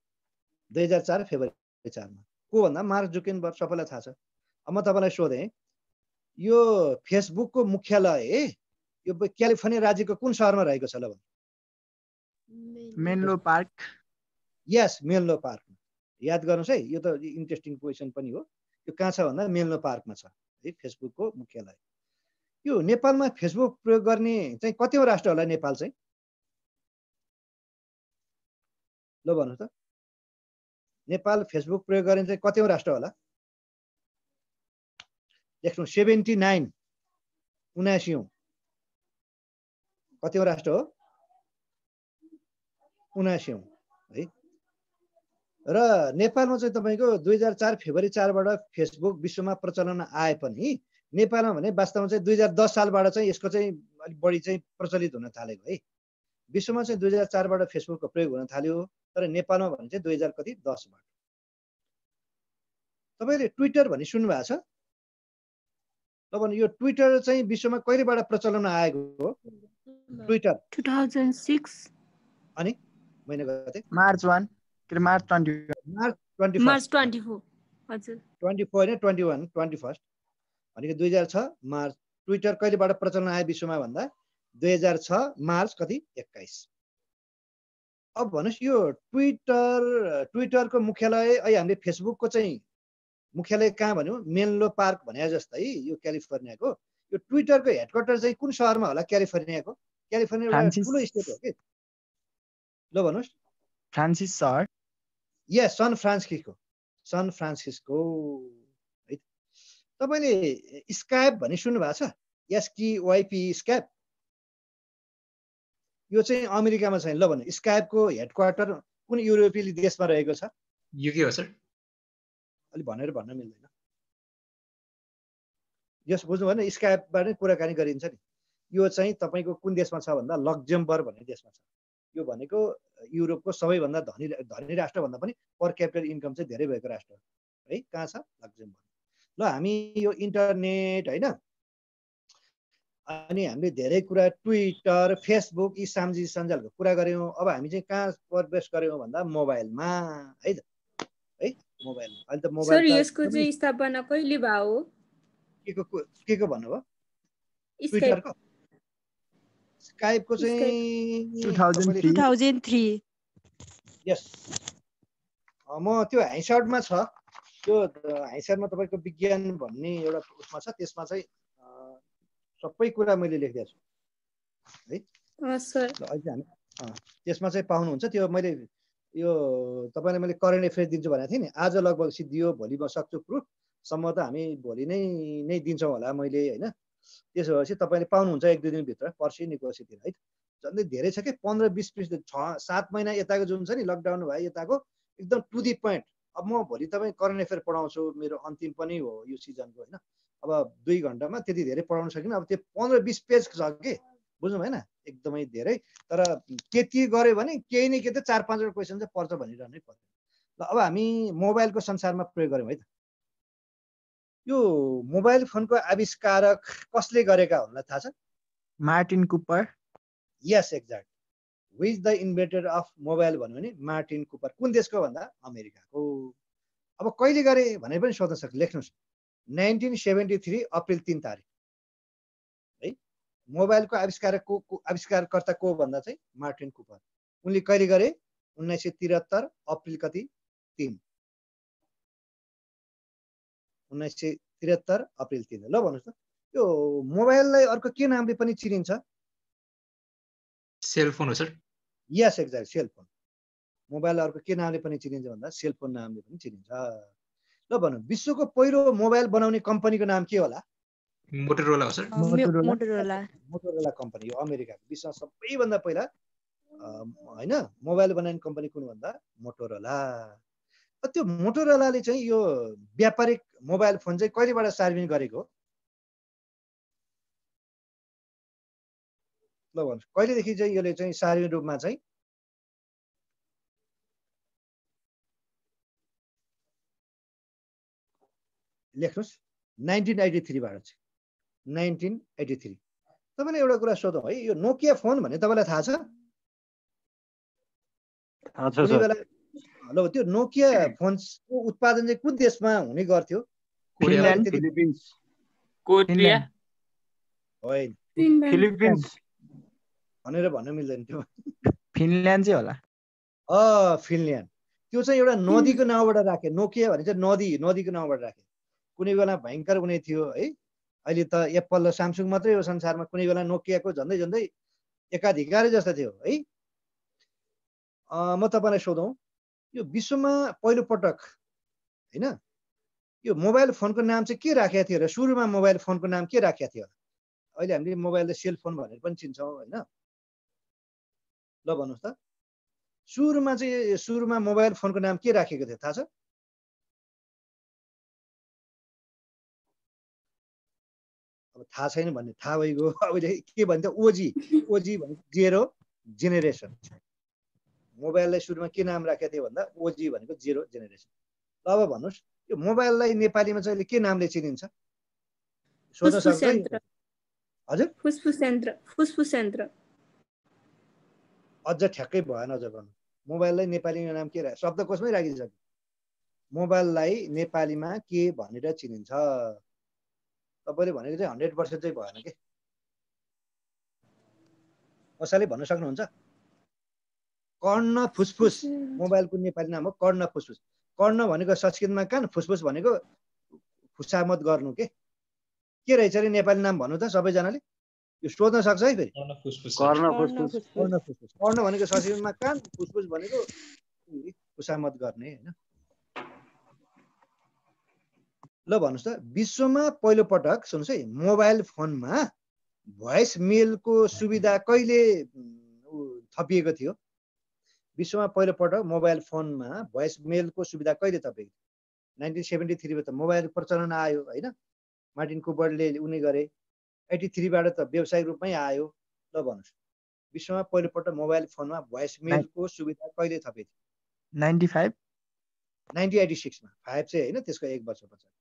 दुई हजार चार फेब्रुअरी चारमा। को भन्दा मार्क जुकेनबर्ग सबैलाई थाहा छ। अब म तपाईँलाई सोधेँ यो फेसबुकको मुख्यालय यो क्यालिफोर्निया राज्यको कुन सहरमा रहेको छ ल भन्नु? Menlo Park. यस मेन्लो पार्कमा याद गर्नुहोस् है यो त इन्ट्रेस्टिङ क्वेसन पनि हो। यो कहाँ छ भन्दा? मेन्लो पार्कमा छ। है फेसबुकको मुख्यालय। यो नेपालमा फेसबुक प्रयोग गर्ने चाहिँ कतिौँ राष्ट्र होला नेपाल चाहिँ? ल भन्नुहोस् त। नेपाल फेसबुक प्रयोग गर्ने चाहिँ कतिौँ राष्ट्र होला? लेख्नु सेभेन्टी नाइन उनासीौँ कतिौँ राष्ट्र हो? उनासीौँ है। र नेपालमा चाहिँ तपाईँको दुई हजार चार फेब्रुअरी चारबाट फेसबुक विश्वमा प्रचलन आए पनि नेपालमा भने वास्तवमा चाहिँ दुई हजार दस सालबाट चाहिँ यसको चाहिँ अलिक बढी चाहिँ प्रचलित हुन थालेको है। विश्वमा चाहिँ दुई हजार चारबाट फेसबुकको प्रयोग हुन थाल्यो तर नेपालमा भने चाहिँ दुई हजार कति दसबाट। तपाईँले ट्विटर भन्ने सुन्नुभएको छ? भने यो ट्विटर चाहिँ विश्वमा कहिलेबाट प्रचलन आएको हो? ट्विटर। अनि? महिना गते? March one March twenty March twenty twenty four होइन ट्वेन्टी वान ट्वेन्टी फर्स्ट। भनेको दुई हजार छ मार्च। ट्विटर कहिलेबाट प्रचलन आयो विश्वमा भन्दा? दुई हजार छ मार्च कति? एक्काइस। अब भन्नुहोस् यो ट्विटर ट्विटरको मुख्यालय अहिले हामीले फेसबुकको चाहिँ मुख्यालय कहाँ भन्यो? मेन्लो पार्क भने जस्तै यो क्यालिफोर्नियाको। यो ट्विटरको हेडक्वार्टर चाहिँ कुन सहरमा होला? क्यालिफोर्नियाको। क्यालिफोर्निया एउटा। ठुलो स्टेट हो कि? ल भन्नुहोस्। फ्रान्सिस सहर yes San Francisco. San Francisco. तपाईँले स्काइप भन्ने सुन्नुभएको छ? एसकिवाइपी स्काइप यो चाहिँ अमेरिकामा छैन। ल भन्नु स्काइपको हेडक्वार्टर कुन युरोपेली देशमा रहेको छ? युके हो सर। अलिक भनेर भन्न मिल्दैन। यस बुझ्नु भएन स्काइपबाट नै कुराकानी गरिन्छ नि। यो चाहिँ तपाईँको कुन देशमा छ भन्दा लक्जमबर्ग भन्ने देशमा छ। यो भनेको युरोपको सबैभन्दा धनी धनी राष्ट्रभन्दा पनि पर क्यापिटल इन्कम चाहिँ धेरै भएको राष्ट्र हो। है कहाँ छ? लक्जमबर्ग। ल हामी यो इन्टरनेट होइन। अनि हामीले धेरै कुरा ट्विटर फेसबुक यी सामाजिक सञ्जालको कुरा गऱ्यौँ। अब हामी चाहिँ कहाँ प्रवेश गऱ्यौँ भन्दा मोबाइलमा है त? है मोबाइलमा अहिले त मोबाइल यसको चाहिँ स्थापना कहिले भयो? के को के को भन्नुभयो? ट्विटरको स्काइपको स्काइप। चाहिँ 2003 टु थाउजन्ड थ्री यस म त्यो हाइसार्टमा छ। त्यो हाइसार्टमा तपाईँको विज्ञान भन्ने एउटा उसमा छ त्यसमा चाहिँ सबै कुरा मैले लेखिदिएको छु। ल अहिले हामी त्यसमा चाहिँ पाउनुहुन्छ त्यो मैले यो तपाईँलाई मैले करेन्ट एफेयर दिन्छु भनेको थिएँ नि। आज लगभग सिद्धियो भोलि म सक्छु प्रुफ। सम्म त हामी भोलि नै नै दिन्छौँ होला मैले होइन? त्यसो भएपछि तपाईँले पाउनुहुन्छ एक दुई दिनभित्र पर्सि निकोसीतिर है? झन्डै धेरै छ कि? पन्ध्र बिस पिस छ सात महिना यताको जुन छ नि लकडाउन भयो यताको एकदम टु दि पोइन्ट। अब म भोलि तपाईँ करेन्ट एफेयर पढाउँछु मेरो अन्तिम पनि हो यो सिजनको होइन? अब दुई घन्टामा त्यति धेरै पढाउन सकिनँ। अब त्यो पन्ध्र बिस पेज छ कि बुझ्नु भएन एकदमै धेरै। तर त्यति गऱ्यो भने केही न केही त चार पाँचवटा क्वेसन चाहिँ पर्छ भनिरहनै पर्यो ल अब हामी मोबाइलको संसारमा प्रयोग गऱ्यौँ है त? यो मोबाइल फोनको आविष्कारक कसले गरेका हुनलाई थाहा छ? Martin Cooper. Yes exact which the inventor of mobile भन्यो भने मार्टिन कुपर कुन देशको भन्दा? अमेरिकाको। अब कहिले गरे भनेर पनि सोध्न सक्छ लेख्नुहोस्। नाइन्टिन सेभेन्टी थ्री अप्रिल तिन तारिक। है? मोबाइलको आविष्कारकको को- आविष्कारकर्ता को भन्दा चाहिँ मार्टिन कुपर उनले कहिले गरे? उन्नाइस सय त्रिहत्तर अप्रिल कति? तिन। उन्नाइस सय त्रिहत्तर अप्रिल तिन। ल भन्नुहोस् त। यो मोबाइललाई अर्को के नामले पनि चिनिन्छ? सेलफोन हो sir. Yes exact cellphone mobile अर्को के नामले पनि चिनिन्छ भन्दा सेलफोन नामले पनि चिनिन्छ। ल भनौँ विश्वको पहिलो मोबाइल बनाउने कम्पनीको नाम के होला? मोटोरोला हो sir Motorola. Motorola Motorola company हो अमेरिकाको। विश्वमा सबैभन्दा पहिला होइन मोबाइल बनाउने कम्पनी कुन भन्दा मोटोरोला त्यो मोटोरोलाले चाहिँ यो व्यापारिक मोबाइल फोन चाहिँ कहिलेबाट सार्वजनिक गरेको ल भन्नुहोस् कहिलेदेखि चाहिँ यसले चाहिँ सार्वजनिक रूपमा चाहिँ? लेख्नुहोस्। नाइन्टिन एटी थ्रीबाट चाहिँ। Nineteen eighty three. तपाईँले एउटा कुरा सोधौँ है यो नोकिया फोन भन्ने तपाईँलाई थाहा छ? ल त्यो नोकिया फोनको उत्पादन चाहिँ कुन देशमा हुने गर्थ्यो? होइन। फिलिपिन्स। भनेर भन्न मिल्दैन त्यो। फिनल्यान्ड चाहिँ होला। अ फिनल्यान्ड। त्यो चाहिँ एउटा नदीको नाउँबाट राखे। नोकिया भने चाहिँ नदी नदीको नाउँबाट राखे। कुनै बेला भयङ्कर कुनै थियो है। अहिले त एप्पल र सामसुङ मात्रै हो संसारमा। कुनै बेला नोकियाको झन्डै झन्डै एकाधिकारै जस्तो थियो है। म तपाईँलाई सोधौँ। यो विश्वमा पहिलोपटक होइन? यो मोबाइल फोनको नाम चाहिँ के राखेको थियो र सुरुमा मोबाइल फोनको नाम के राखेको थियो? अहिले हामीले मोबाइल सेल फोन भनेर पनि चिन्छौँ होइन? ल भन्नुहोस् त। सुरुमा चाहिँ सुरुमा मोबाइल फोनको नाम के राखेको थियो? थाहा छ? अब थाहा छैन भन्ने थाहा भइगयो। [laughs] अहिले के भन्छ ओजी। ओजी भनेको जेरो जेनेरेसन। मोबाइललाई सुरुमा के नाम राखेको थियो भन्दा ओजी भनेको जेरो जेनेरेसन। ल अब भन्नुहोस् यो मोबाइललाई नेपालीमा चाहिँ अहिले के नामले चिनिन्छ? सोध्न सक्छ हजुर? फुसफुस यन्त्र। फुसफुस यन्त्र। अझ ठ्याक्कै भएन अझ गर्नु मोबाइललाई नेपालीमा नाम के राख शब्दकोशमै राखिसक्यो। मोबाइललाई नेपालीमा के भनेर चिनिन्छ? तपाईँले भनेको चाहिँ हन्ड्रेड पर्सेन्ट चाहिँ भएन के? कसैले भन्न सक्नुहुन्छ? कर्ण फुसफुस। मोबाइलको नेपाली नाम हो कर्ण फुसफुस। कर्ण भनेको संस्कृतमा कहाँ फुसफुस भनेको खुसामत गर्नु के? के रहेछ अरे नेपाली नाम भन्नु त सबैजनाले? यो सोध्न सक्छ है फेरि। कर्ण फुसफुस कर्ण फुसफुस। कर्ण भनेको संस्कृतमा कान फुसफुस भनेको खुसामत गर्ने होइन? ल भन्नुहोस् त। विश्वमा पहिलोपटक सुन्नुहोस् है मोबाइल फोनमा भोइस मेलको सुविधा कहिले थपिएको थियो? विश्वमा पहिलोपटक मोबाइल फोनमा भोइस मेलको सुविधा कहिले थपिएको थियो? नाइन्टिन सेभेन्टी थ्रीमा त मोबाइल प्रचलन आयो होइन? मार्टिन कुबरले उनी गरे। एट्टी थ्रीबाट त व्यावसायिक रूपमै आयो ल भन्नुहोस् विश्वमा पहिलोपटक मोबाइल फोनमा भोइस मेलको सुविधा कहिले थपेको थियो नाइन्टी फाइभ नाइन्टिन एटी सिक्समा। फाइभ चाहिँ होइन त्यसको एक वर्ष पछाडि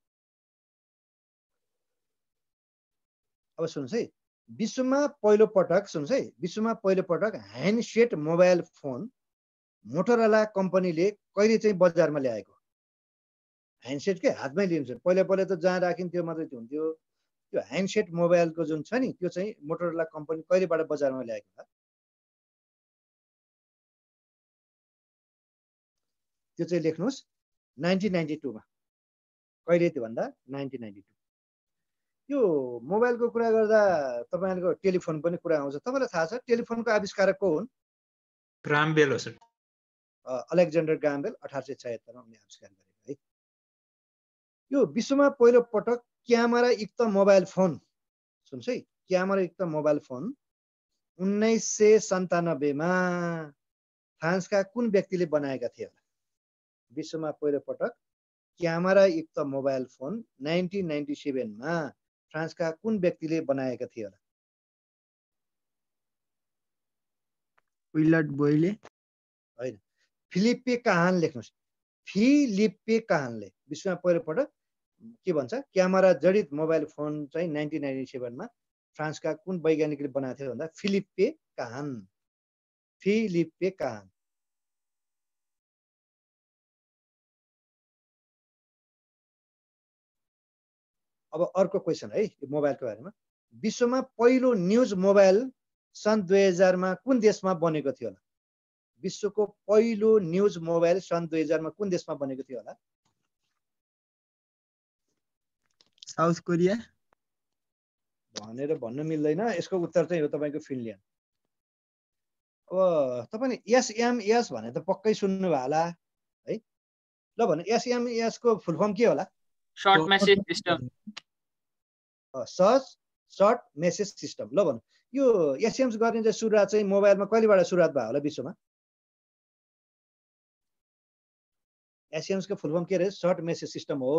अब सुन्नुहोस् है विश्वमा पहिलो पटक सुन्नुहोस् है विश्वमा पहिलो पटक ह्यान्डसेट मोबाइल फोन मोटोरोला कम्पनीले कहिले चाहिँ बजारमा ल्याएको? ह्यान्डसेट के हातमै लिन्छ। पहिला पहिला त जहाँ राखिन्थ्यो मात्रै हुन्थ्यो। त्यो ह्यान्डसेट मोबाइलको जुन छ नि त्यो चाहिँ मोटोरोला कम्पनी कहिलेबाट बजारमा ल्याएको होला? त्यो चाहिँ लेख्नुहोस्। नाइन्टिन नाइन्टी टूमा। कहिले त्यो भन्दा? Nineteen ninety two. यो मोबाइलको कुरा गर्दा तपाईँहरूको टेलिफोन पनि कुरा आउँछ। तपाईँलाई थाहा छ टेलिफोनको आविष्कारक को हुन्? ग्राम बेल हो सर अलेक्जेन्डर ग्राम्बेल अठार सय छयत्तरमा उनले आविष्कार गरेको है। यो विश्वमा पहिलो पटक क्यामेरा युक्त मोबाइल फोन। सुन्छ है? क्यामेरा युक्त मोबाइल फोन। उन्नाइस सय सन्तानब्बेमा फ्रान्सका कुन व्यक्तिले बनाएका थिए होला? विश्वमा पहिलो पटक क्यामेरा युक्त मोबाइल फोन नाइन्टिन नाइन्टी सेभेनमा फ्रान्सका कुन व्यक्तिले बनाएका थिए होला? होइन। फिलिप्पे काहान लेख्नुहोस्। फिलिप्पे काहानले। विश्वमा पहिलोपटक के भन्छ? क्यामेरा जडित मोबाइल फोन चाहिँ नाइन्टिन नाइन्टी सेभेनमा फ्रान्सका कुन वैज्ञानिकले बनाएको थियो भन्दा फिलिप्पे काहान। फिलिप्पे काहान। अब अर्को क्वेसन है यो मोबाइलको बारेमा। विश्वमा पहिलो न्युज मोबाइल सन् दुई हजारमा कुन देशमा बनेको थियो होला? विश्वको पहिलो न्युज मोबाइल सन् दुई हजारमा कुन देशमा बनेको थियो होला? South Korea? भनेर भन्न मिल्दैन। यसको उत्तर चाहिँ हो तपाईँको फिनल्यान्ड। अब तपाईँले एसएमएस भने त पक्कै सुन्नुभयो होला है? ल भने एसएमएसको फुल फर्म के होला? Short message system search short message system ल भन्नु यो एसएमएस गर्ने चाहिँ सुरुवात चाहिँ मोबाइलमा कहिलेबाट सुरुवात भयो होला विश्वमा? एसएमएसको फुल फर्म के अरे? सर्ट मेसेज सिस्टम हो।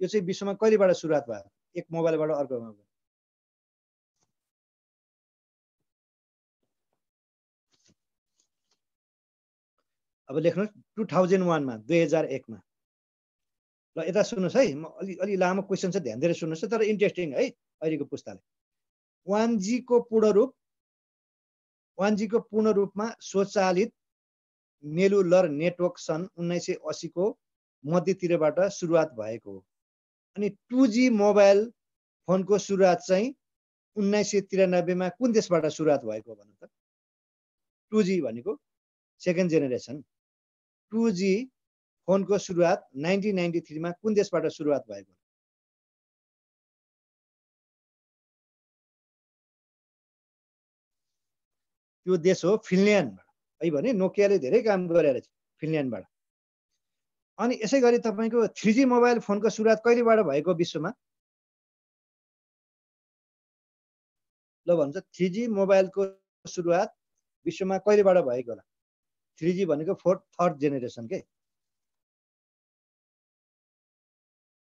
यो चाहिँ विश्वमा कहिलेबाट सुरुवात भयो? एक मोबाइलबाट अर्कोमा अब लेख्नुहोस् टु थाउजन्ड वानमा दुई हजार एकमा। ल यता सुन्नुहोस् है म अलि अलि लामो क्वेसन चाहिँ ध्यान दिएर सुन्नुहोस् तर इन्ट्रेस्टिङ है अहिलेको पुस्ताले। वान जीको पूर्ण रूप वान जीको पूर्ण रूपमा स्वचालित नेलुलर नेटवर्क सन् उन्नाइस सय अस्सीको मध्यतिरबाट सुरुवात भएको हो। अनि टु जी मोबाइल फोनको सुरुवात चाहिँ उन्नाइस सय त्रियानब्बेमा कुन देशबाट सुरुवात भएको हो भन्नु त? टु जी भनेको सेकेन्ड जेनेरेसन टु जी फोनको सुरुवात नाइन्टिन नाइन्टी थ्रीमा कुन देशबाट सुरुवात भएको त्यो देश हो फिनल्यान्डबाट। है भने नोकियाले धेरै काम गरेर फिनल्यान्डबाट। अनि यसै गरी तपाईँको थ्री जी मोबाइल फोनको सुरुवात कहिलेबाट भएको विश्वमा? ल भन्छ थ्री जी मोबाइलको सुरुवात विश्वमा कहिलेबाट भएको होला? थ्री जी भनेको फोर्थ थर्ड जेनेरेसन के?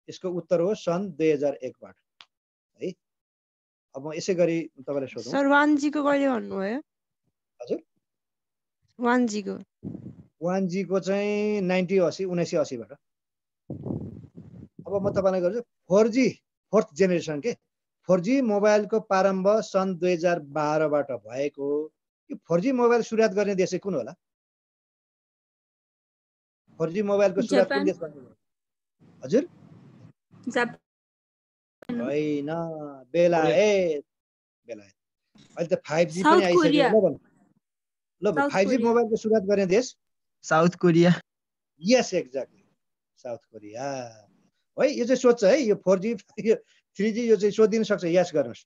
यसको उत्तर हो सन् दुई हजार एकबाट। है? अब म यसै गरी तपाईँलाई सोधौँ। सर वान जीको कहिले भन्नुभयो? हजुर। वान जीको चाहिँ नाइन्टी असी उन्नाइस सय असीबाट अब म तपाईँलाई गर्छु फोर जी फोर्थ जेनेरेसन के? फोर जी मोबाइलको प्रारम्भ सन् दुई हजार बाह्रबाट भएको। यो फोर जी मोबाइल सुरुवात गर्ने देश चाहिँ कुन होला? फोर जी मोबाइलको सुरुवात कुन भयो? हजुर? जापान। होइन बेलायत। बेलायत। अहिले त फाइभ जी पनि आइसक्यो। ल फाइभ जी। मोबाइलको सुरुवात गर्ने देश South Korea. Yes exactly South Korea है यो चाहिँ सोध्छ है यो फोर जी यो थ्री जी यो चाहिँ सोधिदिनु सक्छ यस गर्नुहोस्।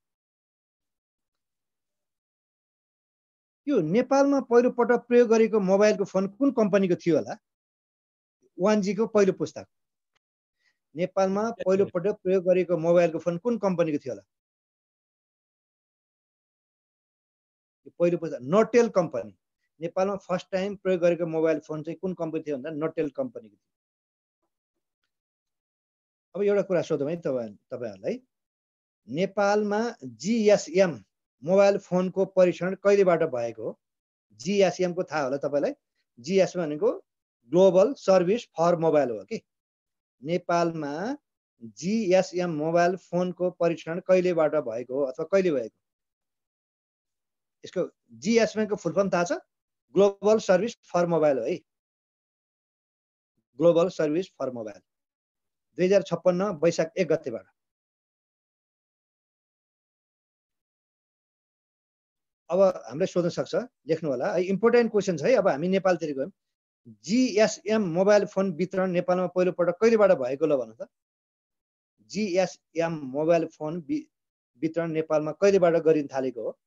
यो नेपालमा पहिलो पटक प्रयोग गरेको मोबाइलको फोन कुन कम्पनीको थियो होला? वान जीको पहिलो पुस्ता। नेपालमा पहिलो पटक प्रयोग गरेको मोबाइलको फोन कुन कम्पनीको थियो होला? यो पहिलो पुस्ता नोटेल कम्पनी। नेपालमा फर्स्ट टाइम प्रयोग गरेको मोबाइल फोन चाहिँ कुन कम्पनी थियो भन्दा नोटेल कम्पनीको थियो। अब एउटा कुरा सोधौँ है तपाईँ तपाईँहरूलाई। नेपालमा जिएसएम मोबाइल फोनको परीक्षण कहिलेबाट भएको हो? जिएसएमको थाहा होला तपाईँलाई। जिएसएम भनेको ग्लोबल सर्भिस फर मोबाइल हो कि? नेपालमा जिएसएम मोबाइल फोनको परीक्षण कहिलेबाट भएको हो अथवा कहिले भएको यसको जिएसएमको फुल फर्म थाहा छ? ग्लोबल सर्भिस फर मोबाइल हो ग्लोबल सर्भिस फर मोबाइल दुई हजार छप्पन्न वैशाख एक गतेबाट। अब हामीलाई सोध्न सक्छ लेख्नु होला है इम्पोर्टेन्ट क्वेसन छ है अब हामी नेपालतिर गयौँ। जिएसएम मोबाइल फोन वितरण नेपालमा पहिलोपटक कहिलेबाट भएको ल भन्नु त जिएसएम मोबाइल फोन वितरण नेपालमा कहिलेबाट गरिन थालेको हो?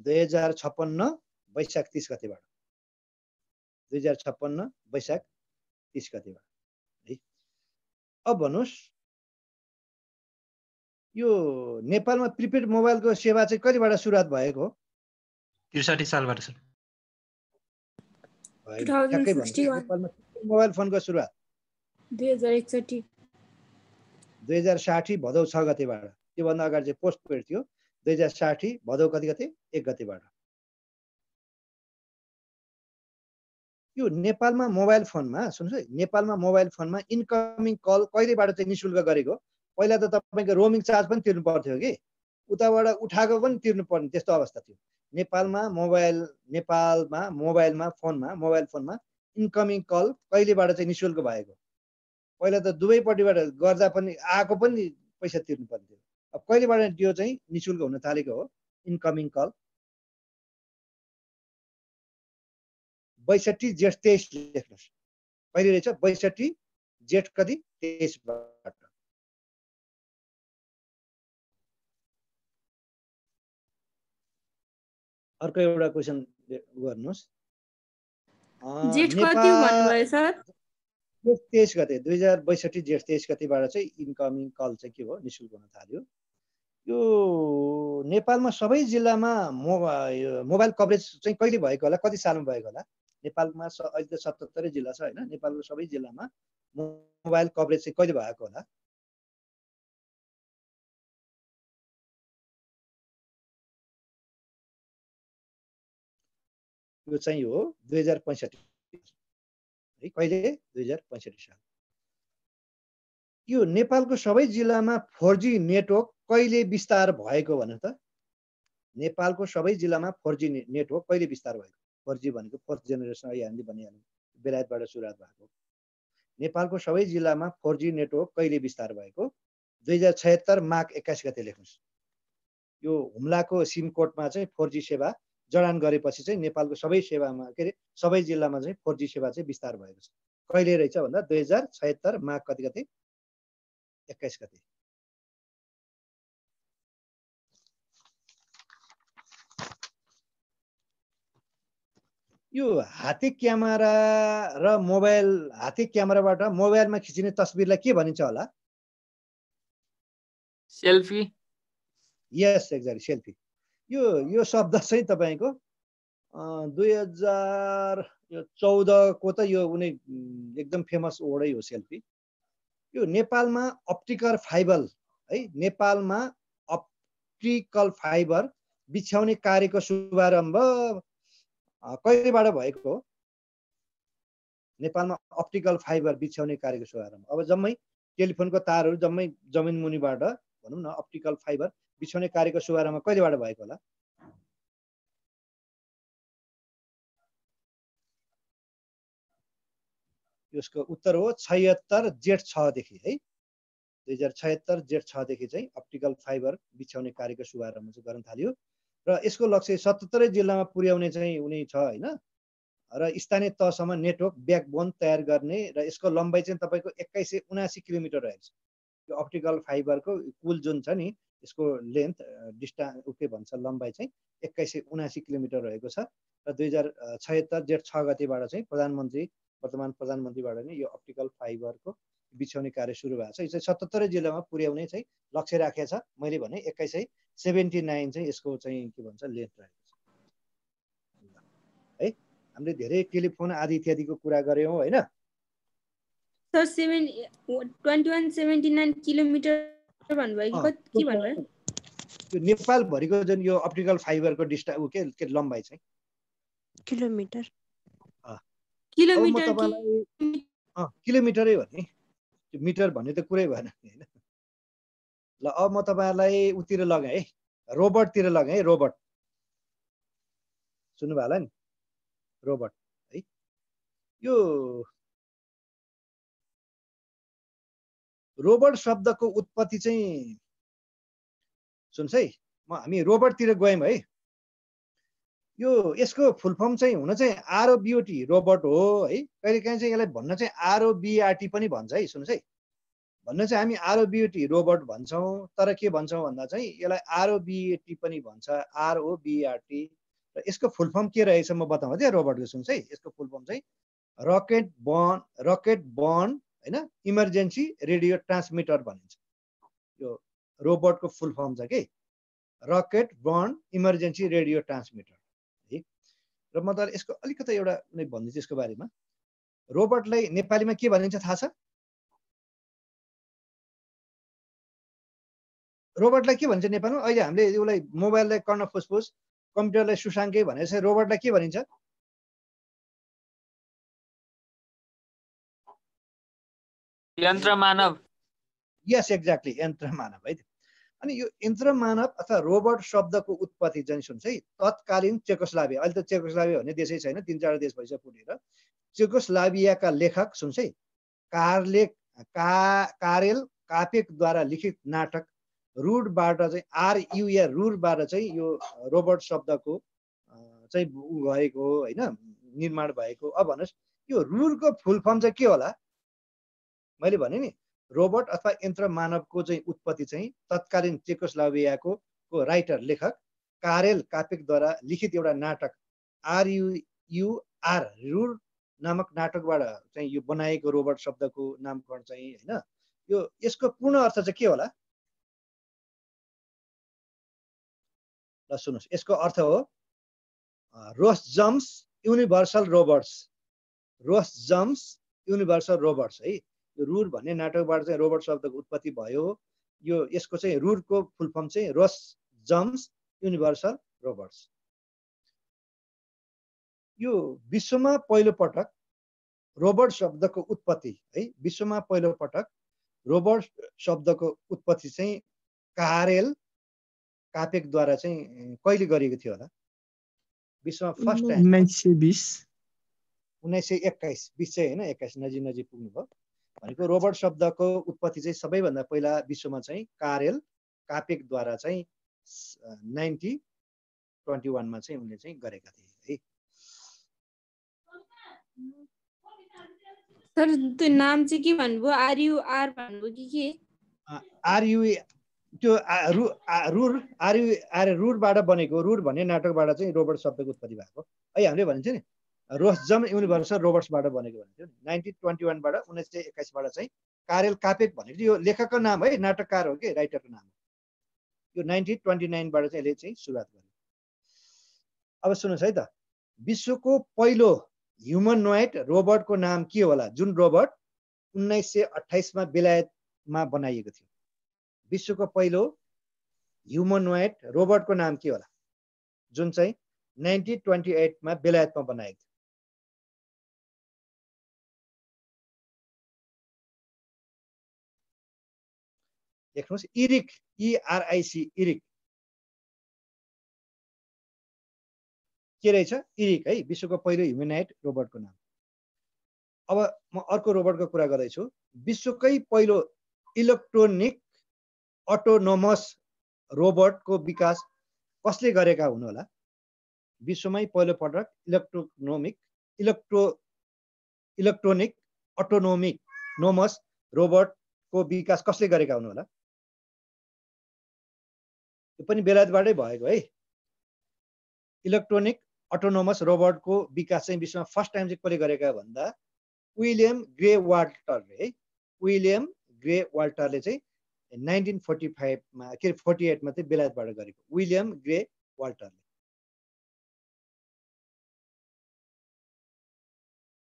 दुई हजार छप्पन्न वैशाख तिस गतेबाट दुई हजार छप्पन्न वैशाख तिस गतेबाट है। अब भन्नुहोस् यो नेपालमा प्रिपेड मोबाइलको सेवा चाहिँ कहिलेबाट सुरुवात भएको हो? त्रिसाठी सालबाट सर। होइन, 2061 ठ्याक्कै भन्नुहोस्। नेपालमा prepaid मोबाइल फोनको सुरुवात। दुई हजार एकसठी दुई हजार साठी भदौ छ गतेबाट त्योभन्दा अगाडि चाहिँ पोस्ट पेड थियो। दुई हजार साठी भदौ कति गते एक गतेबाट। यो नेपालमा मोबाइल फोनमा सुन्नुहोस् है नेपालमा मोबाइल फोनमा इन्कमिङ कल कहिलेबाट चाहिँ निशुल्क गरेको? पहिला त तपाईँको रोमिङ चार्ज पनि तिर्नु पर्थ्यो कि? उताबाट उठाएको पनि तिर्नु पर्ने त्यस्तो अवस्था थियो। नेपालमा मोबाइल नेपालमा मोबाइलमा फोनमा मोबाइल फोनमा इन्कमिङ कल कहिलेबाट चाहिँ निशुल्क भएको? पहिला त दुवैपट्टिबाट गर्दा पनि आएको पनि पैसा तिर्नु पर्थ्यो अब कहिलेबाट त्यो चाहिँ निशुल्क हुन थालेको हो? इन्कमिङ कल बैसठी जेठ तेइस लेख्नुहोस्। कहिले रहेछ? बैसठी जेठ कति? तेइसबाट। अर्को एउटा क्वेसन गर्नुहोस्। तेइस गते दुई हजार बैसठी जेठ तेइस गतिबाट चाहिँ इन्कमिङ कल चाहिँ के भयो? निशुल्क हुन थाल्यो। यो नेपालमा सबै जिल्लामा यो मोबाइल कभरेज चाहिँ कहिले भएको होला? कति सालमा भएको होला? नेपालमा स अहिले त सतहत्तरै जिल्ला छ होइन? नेपालको सबै जिल्लामा मो- मोबाइल कभरेज चाहिँ कहिले भएको होला? यो चाहिँ हो दुई हजार पैँसठी है कहिले? दुई हजार पैँसठी साल। यो नेपालको सबै जिल्लामा फोर जी नेटवर्क कहिले विस्तार भएको भन्नु त? नेपालको सबै जिल्लामा फोर जी नेटवर्क कहिले विस्तार भएको? फोर जी भनेको फोर्थ जेनेरेसन अहिले हामीले भनिहाल्यौँ बेलायतबाट सुरुवात भएको। नेपालको सबै जिल्लामा फोर जी नेटवर्क कहिले विस्तार भएको? दुई हजार छयत्तर माघ एक्काइस गते लेख्नुहोस्। यो हुम्लाको सिम कोडमा चाहिँ फोर जी सेवा जडान गरेपछि चाहिँ नेपालको सबै सेवामा के अरे सबै जिल्लामा चाहिँ फोर जी सेवा चाहिँ विस्तार भएको छ। कहिले रहेछ भन्दा दुई हजार छयत्तर माघ कति गते? एक्काइस गते। यो हाते क्यामेरा र मोबाइल हाते क्यामेराबाट मोबाइलमा खिचिने तस्बिरलाई के भनिन्छ होला? सेल्फी। यस एक्ज्याक्टली सेल्फी। यो यो शब्द [laughs] चाहिँ तपाईँको दुई हजार यो चौधको त यो उनी एकदम फेमस वर्डै हो सेल्फी। यो नेपालमा अप्टिकल फाइबर है नेपालमा अप्टिकल फाइबर बिछ्याउने कार्यको शुभारम्भ कहिलेबाट भएको हो? नेपालमा अप्टिकल फाइबर बिछ्याउने कार्यको शुभारम्भ। अब जम्मै टेलिफोनको तारहरू जम्मै जमिन मुनिबाट भनौँ न अप्टिकल फाइबर बिछ्याउने कार्यको शुभारम्भ कहिलेबाट भएको होला? यसको उत्तर हो छयत्तर जेठ छदेखि है? दुई हजार छयत्तर जेठ छदेखि चाहिँ अप्टिकल फाइबर बिछ्याउने कार्यको शुभारम्भ चाहिँ गर्न थाल्यो। र यसको लक्ष्य सतहत्तरै जिल्लामा पुर्याउने चाहिँ उनी छ होइन? र स्थानीय तहसम्म नेटवर्क ब्याकबोन तयार गर्ने र यसको लम्बाइ चाहिँ तपाईँको एक्काइस सय उनासी किलोमिटर रहेको छ यो अप्टिकल फाइबरको कुल जुन छ नि यसको लेन्थ डिस्टा के भन्छ लम्बाइ चाहिँ एक्काइस सय उनासी किलोमिटर रहेको छ। र दुई हजार छयत्तर जेठ छ गतिबाट चाहिँ प्रधानमन्त्री वर्तमान प्रधानमन्त्रीबाट नै यो अप्टिकल फाइबरको बिछ्याउने कार्य सुरु भएको छ। यो चाहिँ सतहत्तरै जिल्लामा पुर्याउने चाहिँ लक्ष्य राखेको छ। मैले भने एक्काइस सय सेभेन्टी नाइन चाहिँ यसको चाहिँ के भन्छ लेन्थ रहेको छ। है हामीले धेरै टेलिफोन आदि इत्यादिको कुरा गऱ्यौँ होइन? Sir seven twenty one seventy nine kilometre भन्नुभयो कि अँ, कति के भन्नुभयो? यो नेपालभरिको जुन यो अप्टिकल फाइबरको डिस्टा के के लम्बाइ चाहिँ? किलोमिटर। किलोमिटर किलोमिटरै हो नि। त्यो मिटर भन्ने त कुरै भएन होइन। ल अब म तपाईँहरूलाई उतिर लगाएँ है। रोबोटतिर लगाएँ रोबोट सुन्नुभयो होला नि? रोबोट है। यो रोबोट शब्दको उत्पत्ति चाहिँ सुन्छ है। म हामी रोबोटतिर गयौँ है। यो यसको फुल फर्म चाहिँ हुन चाहिँ आरओबिओटी रोबोट हो है। कहिले काहीँ चाहिँ यसलाई भन्न चाहिँ आरओबिआरटी पनि भन्छ है सुन्नुहोस् है। भन्न चाहिँ हामी आरओबिओटी रोबोट भन्छौँ। तर के भन्छौँ भन्दा चाहिँ यसलाई आरओबिएटी पनि भन्छ आरओबिआरटी र यसको फुल फर्म के रहेछ म बताउँछु है रोबोटको सुन्छ है। यसको फुल फर्म चाहिँ रकेट बर्न रकेट बर्न होइन इमर्जेन्सी रेडियो ट्रान्समिटर भनिन्छ। यो रोबोटको फुल फर्म छ कि। Rocket burn emergency radio transmitter र म त यसको अलिकति एउटा नै भनिदिन्छु यसको बारेमा। रोबोटलाई नेपालीमा के भनिन्छ थाहा छ? रोबोटलाई के भन्छ नेपालमा? अहिले हामीले उसलाई मोबाइललाई कर्ण फुसफुस कम्प्युटरलाई सुसाङ्कै भनेर चाहिँ रोबोटलाई के भनिन्छ? यन्त्र मानव यस एक्ज्याक्टली यन्त्र मानव है अनि यो यन्त्र मानव अथवा रोबोट शब्दको उत्पत्ति चाहिँ सुन्छ है तत्कालीन चेकोस्लाभिया। अहिले त चेकोस्लाभिया भन्ने देशै छैन तिन चार देश भइसक्यो फुटेर चेकोस्लाभियाका लेखक सुन्छ है कारले का कारेल कापेकद्वारा लिखित नाटक रुडबाट चाहिँ आरयुए रुडबाट चाहिँ यो रोबोट शब्दको चाहिँ उ भएको होइन निर्माण भएको। अब भन्नुहोस् यो रुरको फुल फर्म चाहिँ के होला? मैले भने नि रोबोट अथवा यन्त्र मानवको चाहिँ उत्पत्ति चाहिँ तत्कालीन चेकोस्लाभियाको को राइटर लेखक कारेल कापेकद्वारा लिखित एउटा नाटक आरयुआर रुर नामक नाटकबाट चाहिँ यो बनाएको रोबोट शब्दको नामकरण चाहिँ होइन। यो यसको पूर्ण अर्थ चाहिँ के होला? ल सुन्नुहोस् यसको अर्थ हो Rossum's universal robots Rossum's universal robots है। रुर भन्ने नाटकबाट चाहिँ रोबोट शब्दको उत्पत्ति भयो। यो यसको चाहिँ रुरको फुल फर्म चाहिँ रोस जम्स युनिभर्सल रोबोट्स यो विश्वमा पहिलो पटक रोबोट शब्दको उत्पत्ति है विश्वमा पहिलो पटक रोबोट शब्दको उत्पत्ति चाहिँ कारेल कापेकद्वारा चाहिँ कहिले गरिएको थियो होला? विश्वमा फर्स्ट टाइम। उन्नाइस सय बिस। उन्नाइस सय एक्काइस बिस चाहिँ होइन एक्काइस नजिक नजिक पुग्नुभयो। भनेको रोबोट शब्दको उत्पत्ति चाहिँ सबैभन्दा पहिला विश्वमा चाहिँ कारेल कापेकद्वारा चाहिँ नाइन्टी ट्वेन्टी वानमा चाहिँ उनले चाहिँ गरेका थिए है। सर त्यो नाम चाहिँ के भन्नुभयो? आरयुआर भन्नुभयो कि के? आरयु त्यो रु रुर आरयु आर रुरबाट बनेको रुर भन्ने नाटकबाट चाहिँ रोबोट शब्दको उत्पत्ति भएको। है हामीले भनिन्छ नि रोसजम युनिभर्सल रोबोट्सबाट बनेको भनेको थियो नाइन्टिन ट्वेन्टी वानबाट उन्नाइस सय एक्काइसबाट चाहिँ कारेल कापेक भनेको यो लेखकको नाम है नाटककार हो कि राइटरको नाम हो। यो नाइन्टिन ट्वेन्टी नाइनबाट चाहिँ यसले चाहिँ सुरुवात गर्यो। अब सुन्नुहोस् है त। विश्वको पहिलो ह्युमनोइड रोबोटको नाम के होला? जुन रोबोट उन्नाइस सय अठाइसमा बेलायतमा बनाइएको थियो। विश्वको पहिलो ह्युमनोइड रोबोटको नाम के होला? जुन चाहिँ नाइन्टिन ट्वेन्टी एटमा बेलायतमा बनाएको थियो। लेख्नुहोस् इरिक इआरआइसी इरिक। के रहेछ? इरिक है विश्वको पहिलो ह्युमेनाइट रोबोटको नाम। अब म अर्को रोबोटको कुरा गर्दैछु। विश्वकै पहिलो इलेक्ट्रोनिक अटोनोमस रोबोटको विकास कसले गरेका हुनु होला? विश्वमै पहिलो पटक इलेक्ट्रोनोमिक इलेक्ट्रो इलेक्ट्रोनिक अटोनोमिक नोमस रोबोटको विकास कसले गरेका हुनु होला? यो पनि बेलायतबाटै भएको है। इलेक्ट्रोनिक अटोनोमस रोबोटको विकास चाहिँ विश्वमा फर्स्ट टाइम चाहिँ कसले गरेका भन्दा विलियम ग्रे वाल्टरले है। विलियम ग्रे वाल्टरले चाहिँ नाइन्टिन फोर्टी फाइभमा के अरे फोर्टी एटमा चाहिँ बेलायतबाट गरेको। विलियम ग्रे वाल्टरले।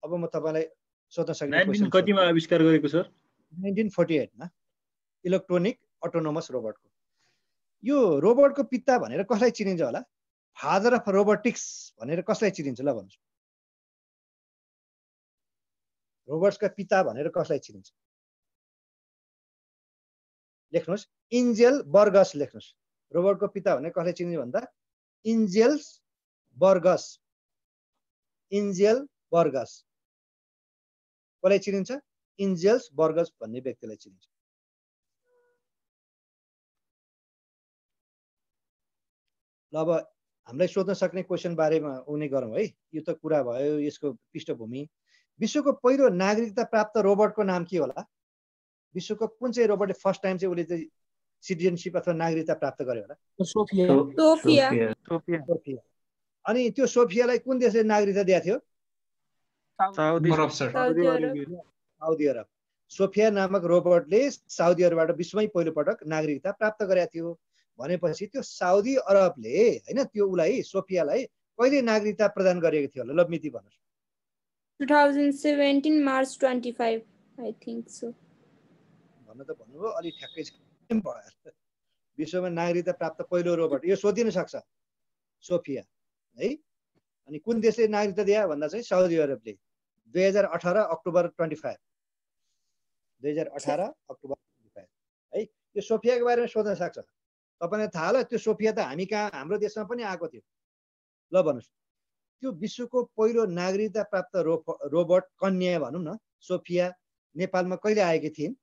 अब म तपाईँलाई सोध्न question कतिमा आविष्कार गरेको सर? नाइन्टिन फोर्टी एटमा इलेक्ट्रोनिक अटोनोमस रोबोटको यो रोबोटको पिता भनेर कसलाई चिनिन्छ होला? फादर अफ रोबोटिक्स भनेर कसलाई चिनिन्छ ल भन्नुहोस् रोबोट्सका पिता भनेर कसलाई चिनिन्छ? लेख्नुहोस्। इन्जेल बर्गस लेख्नुहोस्। रोबोटको पिता भनेर कसलाई चिनिन्छ भन्दा? Engelberger. Engelberger. कसलाई चिनिन्छ? इन्जेल्स बर्गस भन्ने व्यक्तिलाई चिनिन्छ। ल अब हामीलाई सोध्न सक्ने क्वेसन बारेमा उनी गरौँ है। यो त कुरा भयो यसको पृष्ठभूमि। विश्वको पहिलो नागरिकता प्राप्त रोबोटको नाम के होला? विश्वको कुन चाहिँ रोबोटले फर्स्ट टाइम चाहिँ उसले चाहिँ सिटिजनसिप अथवा नागरिकता प्राप्त गर्यो होला? सोफिया। सोफिया। अनि त्यो सोफियालाई कुन देशले नागरिकता दिएको थियो? Saudi Arab. सोफिया नामक रोबोटले साउदी अरबबाट विश्वमै पहिलोपटक नागरिकता प्राप्त गरेका थियो। भनेपछि त्यो साउदी अरबले होइन त्यो उसलाई सोफियालाई कहिले नागरिकता प्रदान गरेको थियो होला? ल मिति भन्नुहोस्। 2017 मार्च 25 आई थिंक सो। भन्न त भन्नुभयो अलिक ठ्याक्कै भयो विश्वमा नागरिकता प्राप्त पहिलो रोबोट। यो सोधिन सक्छ सोफिया है? अनि कुन देशले नागरिकता दियो भन्दा चाहिँ साउदी अरबले। दुई हजार अठार अक्टोबर ट्वेन्टी फाइभ। दुई हजार अठार अक्टोबर ट्वेन्टी फाइभ। है? यो सोफियाको बारेमा सोध्न सक्छ। तपाईँलाई थाहा होला त्यो सोफिया त हामी कहाँ हाम्रो देशमा पनि आएको थियो। ल भन्नुहोस्। त्यो विश्वको पहिलो नागरिकता प्राप्त रो रोबोट कन्या भनौँ न सोफिया नेपालमा कहिले आएकी थिइन्?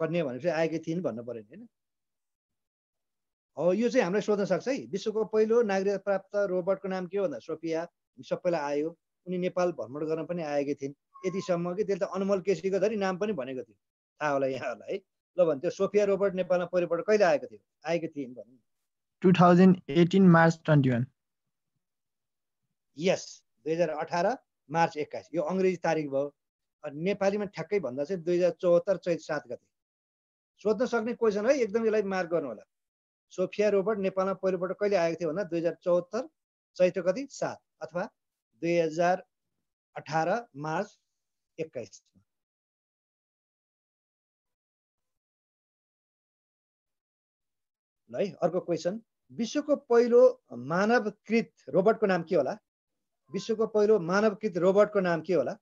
कन्या भनेपछि आएकी थिइन् भन्नु पऱ्यो नि होइन? हो यो चाहिँ हामीलाई सोध्न सक्छ है। विश्वको पहिलो नागरिकता प्राप्त रोबोटको नाम के हो भन्दा सोफिया सबैलाई आयो। उनी नेपाल भ्रमण गर्न पनि आएकी थिइन्। यतिसम्म कि त्यसले त अनमोल केसीको धरि नाम पनि भनेको थियो। थाहा होला यहाँहरूलाई। है ल भने त्यो सोफिया रोबोट नेपालमा पहिलोपल्ट कहिले आएको थियो? आएको थिइन् भनौँ two thousand eighteen March twenty one. यस दुई हजार अठार मार्च एक्काइस। यो अङ्ग्रेजी तारिक भयो। अनि नेपालीमा ठ्याक्कै भन्दा चाहिँ दुई हजार चौहत्तर चैत सात गते। सोध्न सक्ने क्वेसन है एकदम यसलाई मार्क गर्नु होला। सोफिया रोबोट नेपालमा पहिलोपल्ट कहिले आएको थियो भन्दा दुई हजार चौहत्तर चैत्र कति सात अथवा दुई हजार अठार मार्च एक्काइस। ल है अर्को क्वेसन विश्वको पहिलो मानवकृत रोबोटको नाम के होला? विश्वको पहिलो मानवकृत रोबोटको नाम के होला?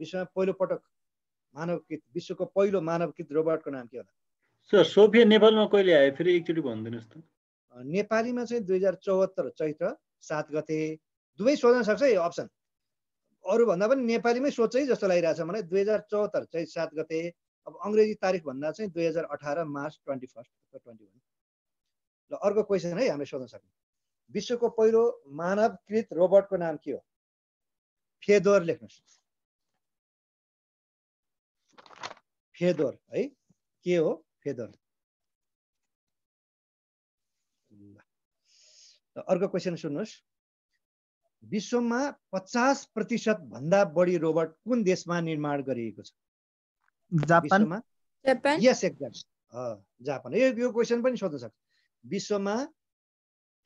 विश्वमा पहिलो पटक मानवकृत विश्वको पहिलो मानवकृत रोबोटको नाम के होला? सर सोफिया नेपालमा कहिले आयो? फेरि एकचोटि भनिदिनुहोस् त। नेपालीमा चाहिँ दुई हजार चौहत्तर चैत्र सात गते दुवै सोध्न सक्छ है अप्सन। अरूभन्दा पनि नेपालीमै सोध्छ है जस्तो लागिरहेछ मलाई। दुई हजार चौहत्तर चैत सात गते अब अङ्ग्रेजी तारिक भन्दा चाहिँ दुई हजार अठार March twenty first twenty one. ल अर्को क्वेसन है हामीले सोध्न सक्ने। विश्वको पहिलो मानवकृत रोबोटको नाम के हो? फेदोर लेख्नुहोस्। फेदोर है के हो फेदोर? अर्को क्वेसन सुन्नुहोस्। विश्वमा पचास प्रतिशत भन्दा बढी रोबोट कुन देशमा निर्माण गरिएको छ? जापान। यस एक्ज्याक्ट जापान। यो यो क्वेसन पनि सोध्न सक्छ। विश्वमा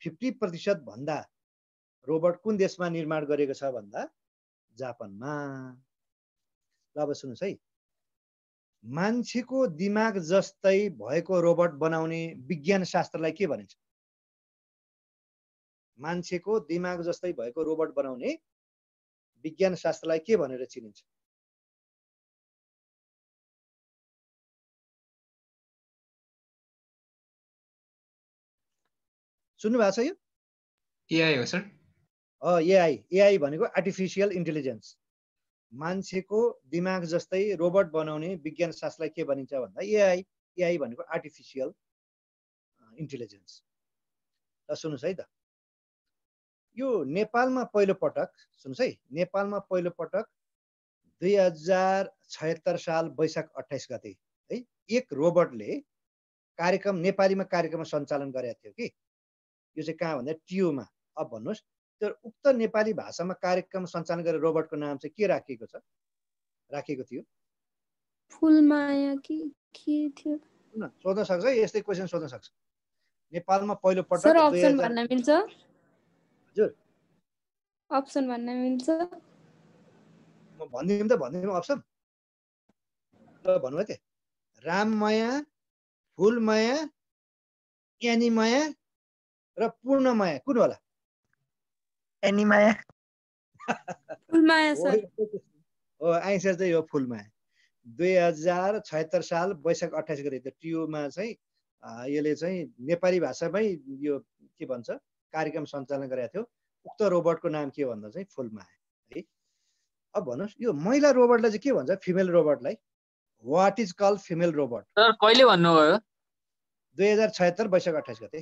फिफ्टी प्रतिशत भन्दा रोबोट कुन देशमा निर्माण गरेको छ भन्दा जापानमा। ल अब सुन्नुहोस् है। मान्छेको दिमाग जस्तै भएको रोबोट बनाउने विज्ञान शास्त्रलाई के भनिन्छ? मान्छेको दिमाग जस्तै भएको रोबोट बनाउने विज्ञान शास्त्रलाई के भनेर चिनिन्छ? सुन्नु भएको छ यो? एआई हो सर। एआई एआई भनेको आर्टिफिसियल इन्टेलिजेन्स मान्छेको दिमाग जस्तै रोबोट बनाउने विज्ञान शास्त्रलाई के भनिन्छ भन्दा एआई एआई भनेको आर्टिफिसियल इन्टेलिजेन्स ल सुन्नुहोस् है त। यो नेपालमा पहिलो पटक सुन्नुहोस् है नेपालमा पहिलो पटक दुई हजार छयत्तर साल वैशाख अठाइस गते है एक रोबोटले कार्यक्रम नेपालीमा कार्यक्रम सञ्चालन गरेको थियो कि? यो चाहिँ कहाँ भन्दा टियुमा। अब भन्नुहोस् त्यो उक्त नेपाली भाषामा कार्यक्रम सञ्चालन गरेर रोबोटको नाम चाहिँ के राखिएको छ? राखिएको थियो। फुलमाया कि के थियो? सोध्न सक्छ यस्तै क्वेसन सोध्न सक्छ। नेपालमा पहिलो पटक हजार- अप्सन भन्न मिल्छ। म भनिदिउँ त भनिदिउँ अप्सन। ल भन्नु है त राममाया फुलमाया एनिमाया र पूर्णमाया। कुन होला? एनिमाया फुलमाया सर। हो आइन्सर चाहिँ हो फुलमाया। दुई हजार छयत्तर साल वैशाख अठाइस गते त्यो टियुमा चाहिँ यसले चाहिँ नेपाली भाषामै यो के भन्छ? कार्यक्रम सञ्चालन गरेको थियो। उक्त रोबोटको नाम के भन्दा चाहिँ फुलमाया है अब भन्नुहोस् यो महिला रोबोटलाई चाहिँ के भन्छ? Female रोबोटलाई what is call female robot sir कहिले भन्नुभयो? दुई हजार छयत्तर वैशाख अठाइस गते।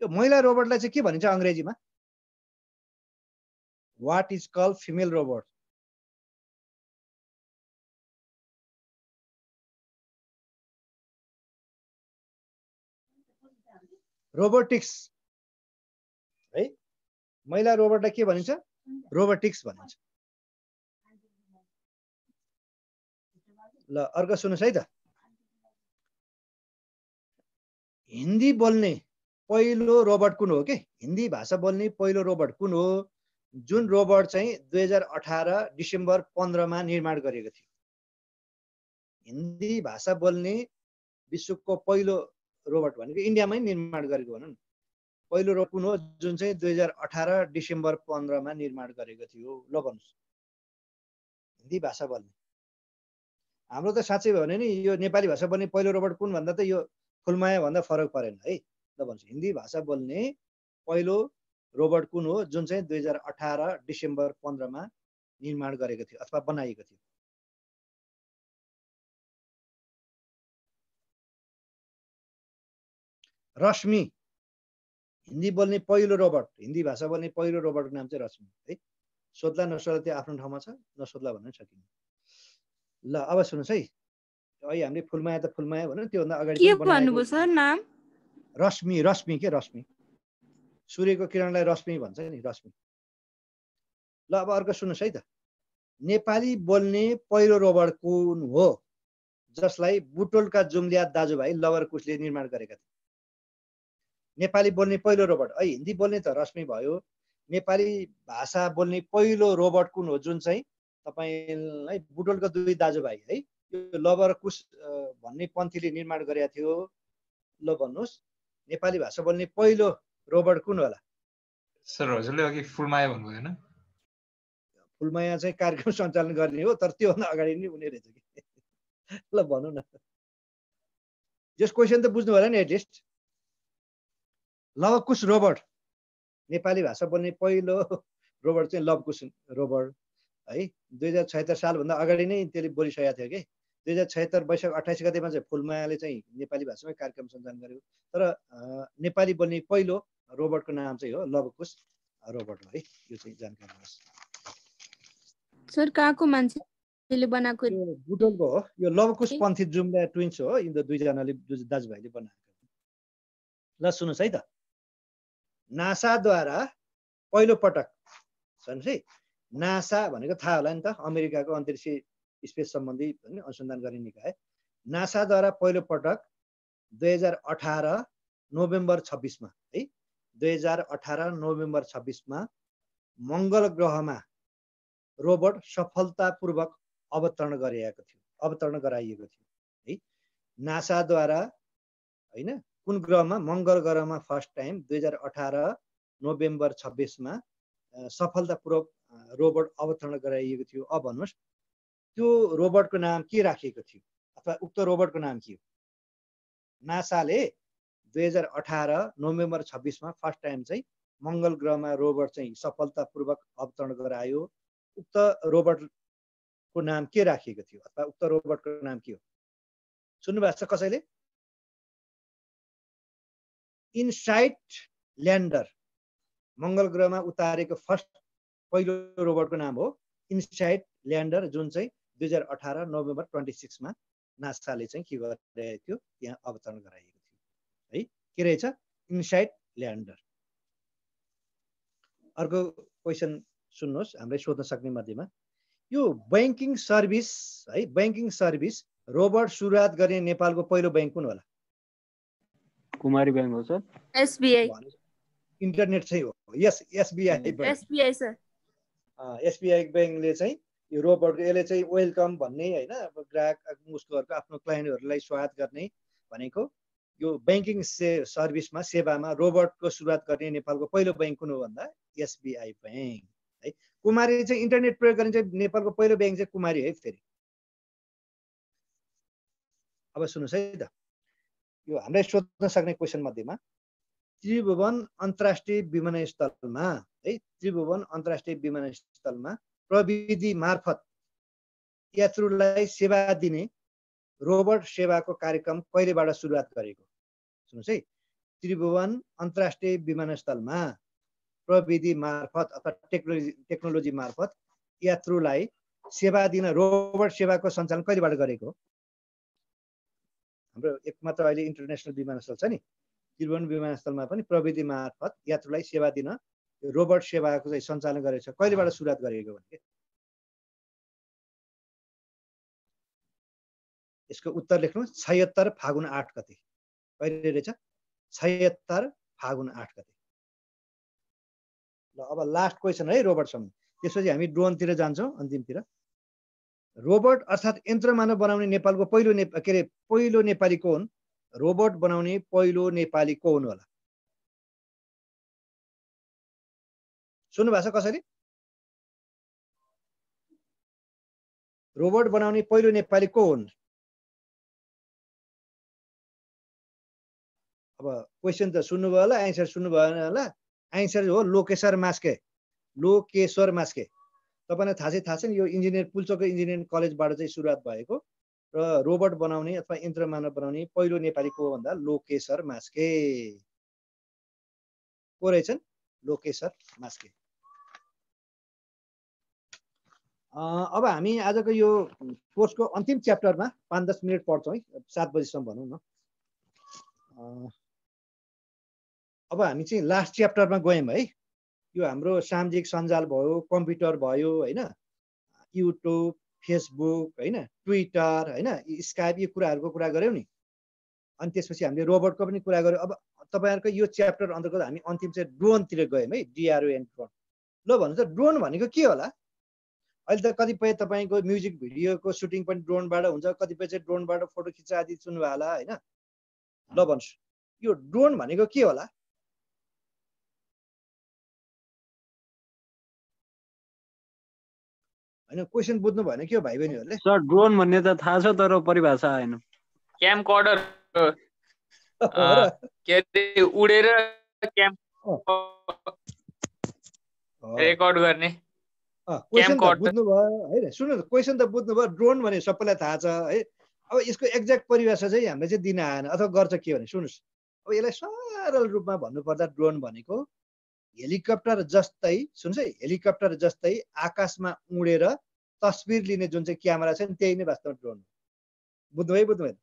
यो महिला रोबोटलाई चाहिँ के भनिन्छ अङ्ग्रेजीमा? What is call female robot robotics महिला रोबोटलाई के भनिन्छ? रोबोटिक्स भनिन्छ। ल अर्को सुन्नुहोस् है त। हिन्दी बोल्ने पहिलो रोबोट कुन हो कि? हिन्दी भाषा बोल्ने पहिलो रोबोट कुन हो? जुन रोबोट चाहिँ दुई हजार अठार डिसेम्बर पन्ध्रमा निर्माण गरेको थियो। हिन्दी भाषा बोल्ने विश्वको पहिलो रोबोट भनेको इन्डियामै निर्माण गरेको भनौँ न। पहिलो कुन हो जुन चाहिँ दुई हजार अठार डिसेम्बर पन्ध्रमा निर्माण गरेको थियो ल भन्नुहोस्। हिन्दी भाषा बोल्ने। हाम्रो त साँच्चै भयो भने नि यो नेपाली भाषा बोल्ने पहिलो रोबोट कुन भन्दा त यो फुलमाया भन्दा फरक परेन है। ल भन्नुहोस् हिन्दी भाषा बोल्ने पहिलो रोबोट कुन हो जुन चाहिँ दुई हजार अठार डिसेम्बर पन्ध्रमा निर्माण गरेको थियो अथवा बनाइएको थियो? रश्मि। हिन्दी बोल्ने पहिलो रोबोट हिन्दी भाषा बोल्ने पहिलो रोबोटको नाम चाहिँ रश्मि है? सोध्ला नसोध्ला त्यो आफ्नो ठाउँमा छ? नसोध्ला भन्न सकिन्न। ल अब सुन्नुहोस् है? अहिले हामीले फुलमाया त फुलमाया भन्यो त्योभन्दा अगाडि नाम? रश्मि रश्मि के रश्मि? सूर्यको किरणलाई रश्मि भन्छ नि रश्मि। ल अब अर्को सुन्नुहोस् है त। नेपाली बोल्ने पहिलो रोबोट कुन हो? जसलाई बुटोलका जुम्लिया दाजुभाइ लवर कुशले निर्माण गरेका थिए। नेपाली बोल्ने पहिलो रोबोट। है हिन्दी बोल्ने त रश्मि भयो। नेपाली भाषा बोल्ने पहिलो रोबोट कुन हो? जुन चाहिँ तपाईँलाई बुटोलका दुई दाजुभाइ है यो लवर कुश भन्ने पन्थीले निर्माण गरेका थियो। ल भन्नुहोस् नेपाली भाषा बोल्ने पहिलो रोबोट कुन होला? सर हजुरले अघि फुलमाया भन्नुभयो होइन फुलमाया चाहिँ कार्यक्रम सञ्चालन गर्ने हो तर त्योभन्दा अगाडि नै उनी रहेछ कि। [laughs] ल भनौँ न। जस क्वेसन त बुझ्नु होला नि एटलिस्ट लवकुश रोबर्ट। नेपाली भाषा बोल्ने पहिलो रोबर्ट चाहिँ लवकुश रोबर्ट है। दुई हजार छयत्तर सालभन्दा अगाडि नै त्यसले बोलिसकेको थियो कि। दुई हजार छयत्तर वैशाख अठाइस गतेमा चाहिँ फुलमायाले चाहिँ नेपाली भाषामै कार्यक्रम सञ्चालन गरेको तर नेपाली बोल्ने पहिलो रोबर्टको नाम चाहिँ हो लवकुश रोबर्ट हो है। यो चाहिँ जानकारी होस् सर कहाँको मान्छेले बनाएको बुटोलको हो। यो लवकुश। पन्थी जुम्ला ट्विन्स हो। यिनीहरू दुईजनाले दुई- दाजुभाइले बनाएको। ल सुन्नुहोस् है त। नासाद्वारा पहिलो पटक सुन्नुहोस् है? नासा भनेको थाहा होला नि त अमेरिकाको अन्तरिक्ष स्पेस सम्बन्धी अनुसन्धान गर्ने निकाय। नासाद्वारा पहिलो पटक दुई हजार अठार नोभेम्बर छब्बिसमा है? दुई हजार अठार नोभेम्बर छब्बिसमा मङ्गल ग्रहमा रोबोट सफलतापूर्वक अवतरण गरिएको थियो अवतरण गराइएको थियो है? नासाद्वारा होइन? कुन ग्रहमा? मङ्गल ग्रहमा फर्स्ट टाइम दुई हजार अठार नोभेम्बर छब्बिसमा सफलतापूर्वक रोबोट अवतरण गराइएको थियो। अब भन्नुहोस् त्यो रोबोटको नाम के राखिएको थियो? अथवा उक्त रोबोटको नाम के हो? नासाले दुई हजार अठार नोभेम्बर छब्बिसमा फर्स्ट टाइम चाहिँ मङ्गल ग्रहमा रोबोट चाहिँ सफलतापूर्वक अवतरण गरायो। उक्त रोबोटको नाम के राखिएको थियो? अथवा उक्त रोबोटको नाम के हो? सुन्नुभएको छ कसैले? इनसाइट ल्यान्डर मङ्गल ग्रहमा उतारेको फर्स्ट पहिलो रोबोटको नाम हो इनसाइट ल्यान्डर जुन चाहिँ दुई हजार अठार नोभेम्बर ट्वेन्टी सिक्समा नासाले चाहिँ के गरिरहेको थियो त्यहाँ अवतरण गराइएको थियो। है के रहेछ? इनसाइट ल्यान्डर अर्को क्वेसन सुन्नुहोस् हामीलाई सोध्न सक्ने मध्येमा। यो ब्याङ्किङ सर्भिस है ब्याङ्किङ सर्भिस रोबोट सुरुवात गर्ने नेपालको पहिलो ब्याङ्क कुन होला? कुमारी ब्याङ्क हो सर? एसबिआई। इन्टरनेट चाहिँ हो। यस एसबिआई एसबिआई सर। एसबिआई ब्याङ्कले चाहिँ यो रोबोटको यसले चाहिँ वेलकम भन्ने होइन अब ग्राहक उसकोहरूको आफ्नो क्लाइन्टहरूलाई स्वागत गर्ने भनेको यो ब्याङ्किङ से सर्भिसमा सेवामा रोबोटको सुरुवात गर्ने नेपालको पहिलो ब्याङ्क कुन हो भन्दा एसबिआई ब्याङ्क है कुमारी चाहिँ इन्टरनेट प्रयोग गर्ने चाहिँ नेपालको पहिलो ब्याङ्क चाहिँ कुमारी है फेरि। अब सुन्नुहोस् है त। यो हामीलाई सोध्न सक्ने क्वेसन मध्येमा त्रिभुवन अन्तर्राष्ट्रिय विमानस्थलमा है त्रिभुवन अन्तर्राष्ट्रिय विमानस्थलमा प्रविधि मार्फत यात्रुलाई सेवा दिने रोबोट सेवाको कार्यक्रम कहिलेबाट सुरुवात गरेको? सुन्नुहोस् है त्रिभुवन अन्तर्राष्ट्रिय विमानस्थलमा प्रविधि मार्फत अथवा टेक्नोलोजी टेक्नोलोजी मार्फत यात्रुलाई सेवा दिन रोबोट सेवाको सञ्चालन कहिलेबाट गरेको? हाम्रो एकमात्र अहिले इन्टरनेसनल विमानस्थल छ नि। त्रिभुवन विमानस्थलमा पनि प्रविधि मार्फत यात्रुलाई सेवा दिन रोबोट सेवाको चाहिँ सञ्चालन गरेको छ। कहिलेबाट सुरुवात गरेको भने यसको उत्तर लेख्नु छयत्तर फागुन आठ गते। कहिले रहेछ? छयत्तर फागुन आठ गते। ल अब लास्ट क्वेसन है रोबोटसम्म त्यसपछि हामी ड्रोनतिर जान्छौँ अन्तिमतिर। रोबोट अर्थात् यन्त्रमानव बनाउने नेपालको पहिलो ने के अरे पहिलो नेपाली को हुन् रोबोट बनाउने पहिलो नेपाली को हुन् होला? सुन्नु भएको छ कसैले रोबोट बनाउने पहिलो नेपाली को हुन् अब क्वेसन त सुन्नुभयो होला एन्सर सुन्नु भएन होला। एन्सर हो लोकेश्वर मास्के। लोकेश्वर मास्के। तपाईँलाई थाहा चाहिँ थाहा छ नि यो इन्जिनियर पुल्चोकको इन्जिनियरिङ कलेजबाट चाहिँ सुरुवात भएको र रोबोट बनाउने अथवा यन्त्र मानव बनाउने पहिलो नेपाली को भन्दा लोकेश्वर मास्के। को रहेछन्? लोकेश्वर मास्के। अब हामी आजको यो कोर्सको अन्तिम च्याप्टरमा पाँच दस मिनट पढ्छौँ है सात बजीसम्म भनौँ न। अब हामी चाहिँ लास्ट च्याप्टरमा गयौँ है। यो हाम्रो सामाजिक सञ्जाल भयो कम्प्युटर भयो होइन? युट्युब फेसबुक होइन? ट्विटर होइन? स्काइप यो कुराहरूको कुरा गऱ्यौँ नि। अनि त्यसपछि हामीले रोबोटको पनि कुरा गऱ्यौँ। अब तपाईँहरूको यो च्याप्टर अन्तर्गत हामी अन्तिम चाहिँ ड्रोनतिर गयौँ है डिआरओएन ड्रोन। ल भन्नु त ड्रोन भनेको के होला? अहिले त कतिपय तपाईँको म्युजिक भिडियोको सुटिङ पनि ड्रोनबाट हुन्छ कतिपय चाहिँ ड्रोनबाट फोटो खिच्चा आदि सुन्नुभयो होला होइन? ल भन्नुहोस्। यो ड्रोन भनेको के होला? होइन क्वेसन बुझ्नु भएन के हो भाइ बहिनीहरूले सर ड्रोन भन्ने त थाहा छ तर परिभाषा आएन क्याम कर्डर? के अरे उडेर क्याम्प। रेकर्ड गर्ने। क्वेसन त. बुझ्नुभयो है सुन्नु क्वेसन त बुझ्नुभयो ड्रोन भने सबैलाई थाहा छ है। अब यसको एक्ज्याक्ट परिभाषा चाहिँ हामीले चाहिँ दिन आएन अथवा गर्छ के भने सुन्नुहोस्। अब यसलाई सरल रूपमा भन्नुपर्दा ड्रोन भनेको हेलिकप्टर जस्तै है हेलिकप्टर जस्तै आकाशमा उडेर तस्बिर लिने जुन चाहिँ क्यामेरा छ नि त्यही नै वास्तवमा ड्रोन हो। बुझ्नुभयो बुझ्नुभयो?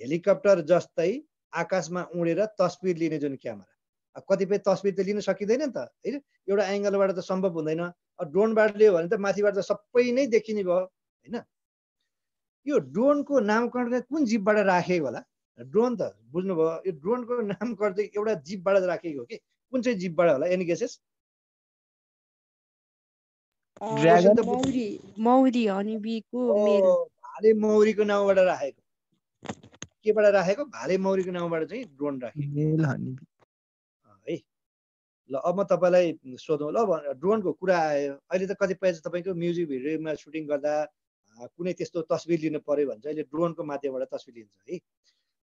हेलिकप्टर जस्तै आकाशमा उडेर तस्बिर लिने जुन क्यामेरा। कतिपय तस्बिर त लिन सकिँदैन नि त होइन? एउटा एङ्गलबाट त सम्भव हुँदैन। ड्रोनबाट लियो भने त माथिबाट त सबै नै देखिने भयो होइन? यो ड्रोनको नामकरण कुन जीवबाट राखेको होला? ड्रोन त बुझ्नुभयो? यो ड्रोनको नामकरण चाहिँ एउटा जीवबाट राखेको हो कि? कुन चाहिँ जीवबाट होला? एनी गेसेस भाले मौरीको नाउँबाट राखेको। केबाट राखेको? भाले मौरीको नाउँबाट चाहिँ ड्रोन राखेको। मेल हनीबी अँ, है। ल अब म तपाईँलाई सोधौँ। ल ड्रोनको कुरा आयो। अहिले त कतिपय चाहिँ तपाईँको म्युजिक भिडियोमा सुटिङ गर्दा कुनै त्यस्तो तस्बिर लिनु पर्यो भने चाहिँ अहिले ड्रोनको माध्यमबाट तस्बिर लिन्छ है।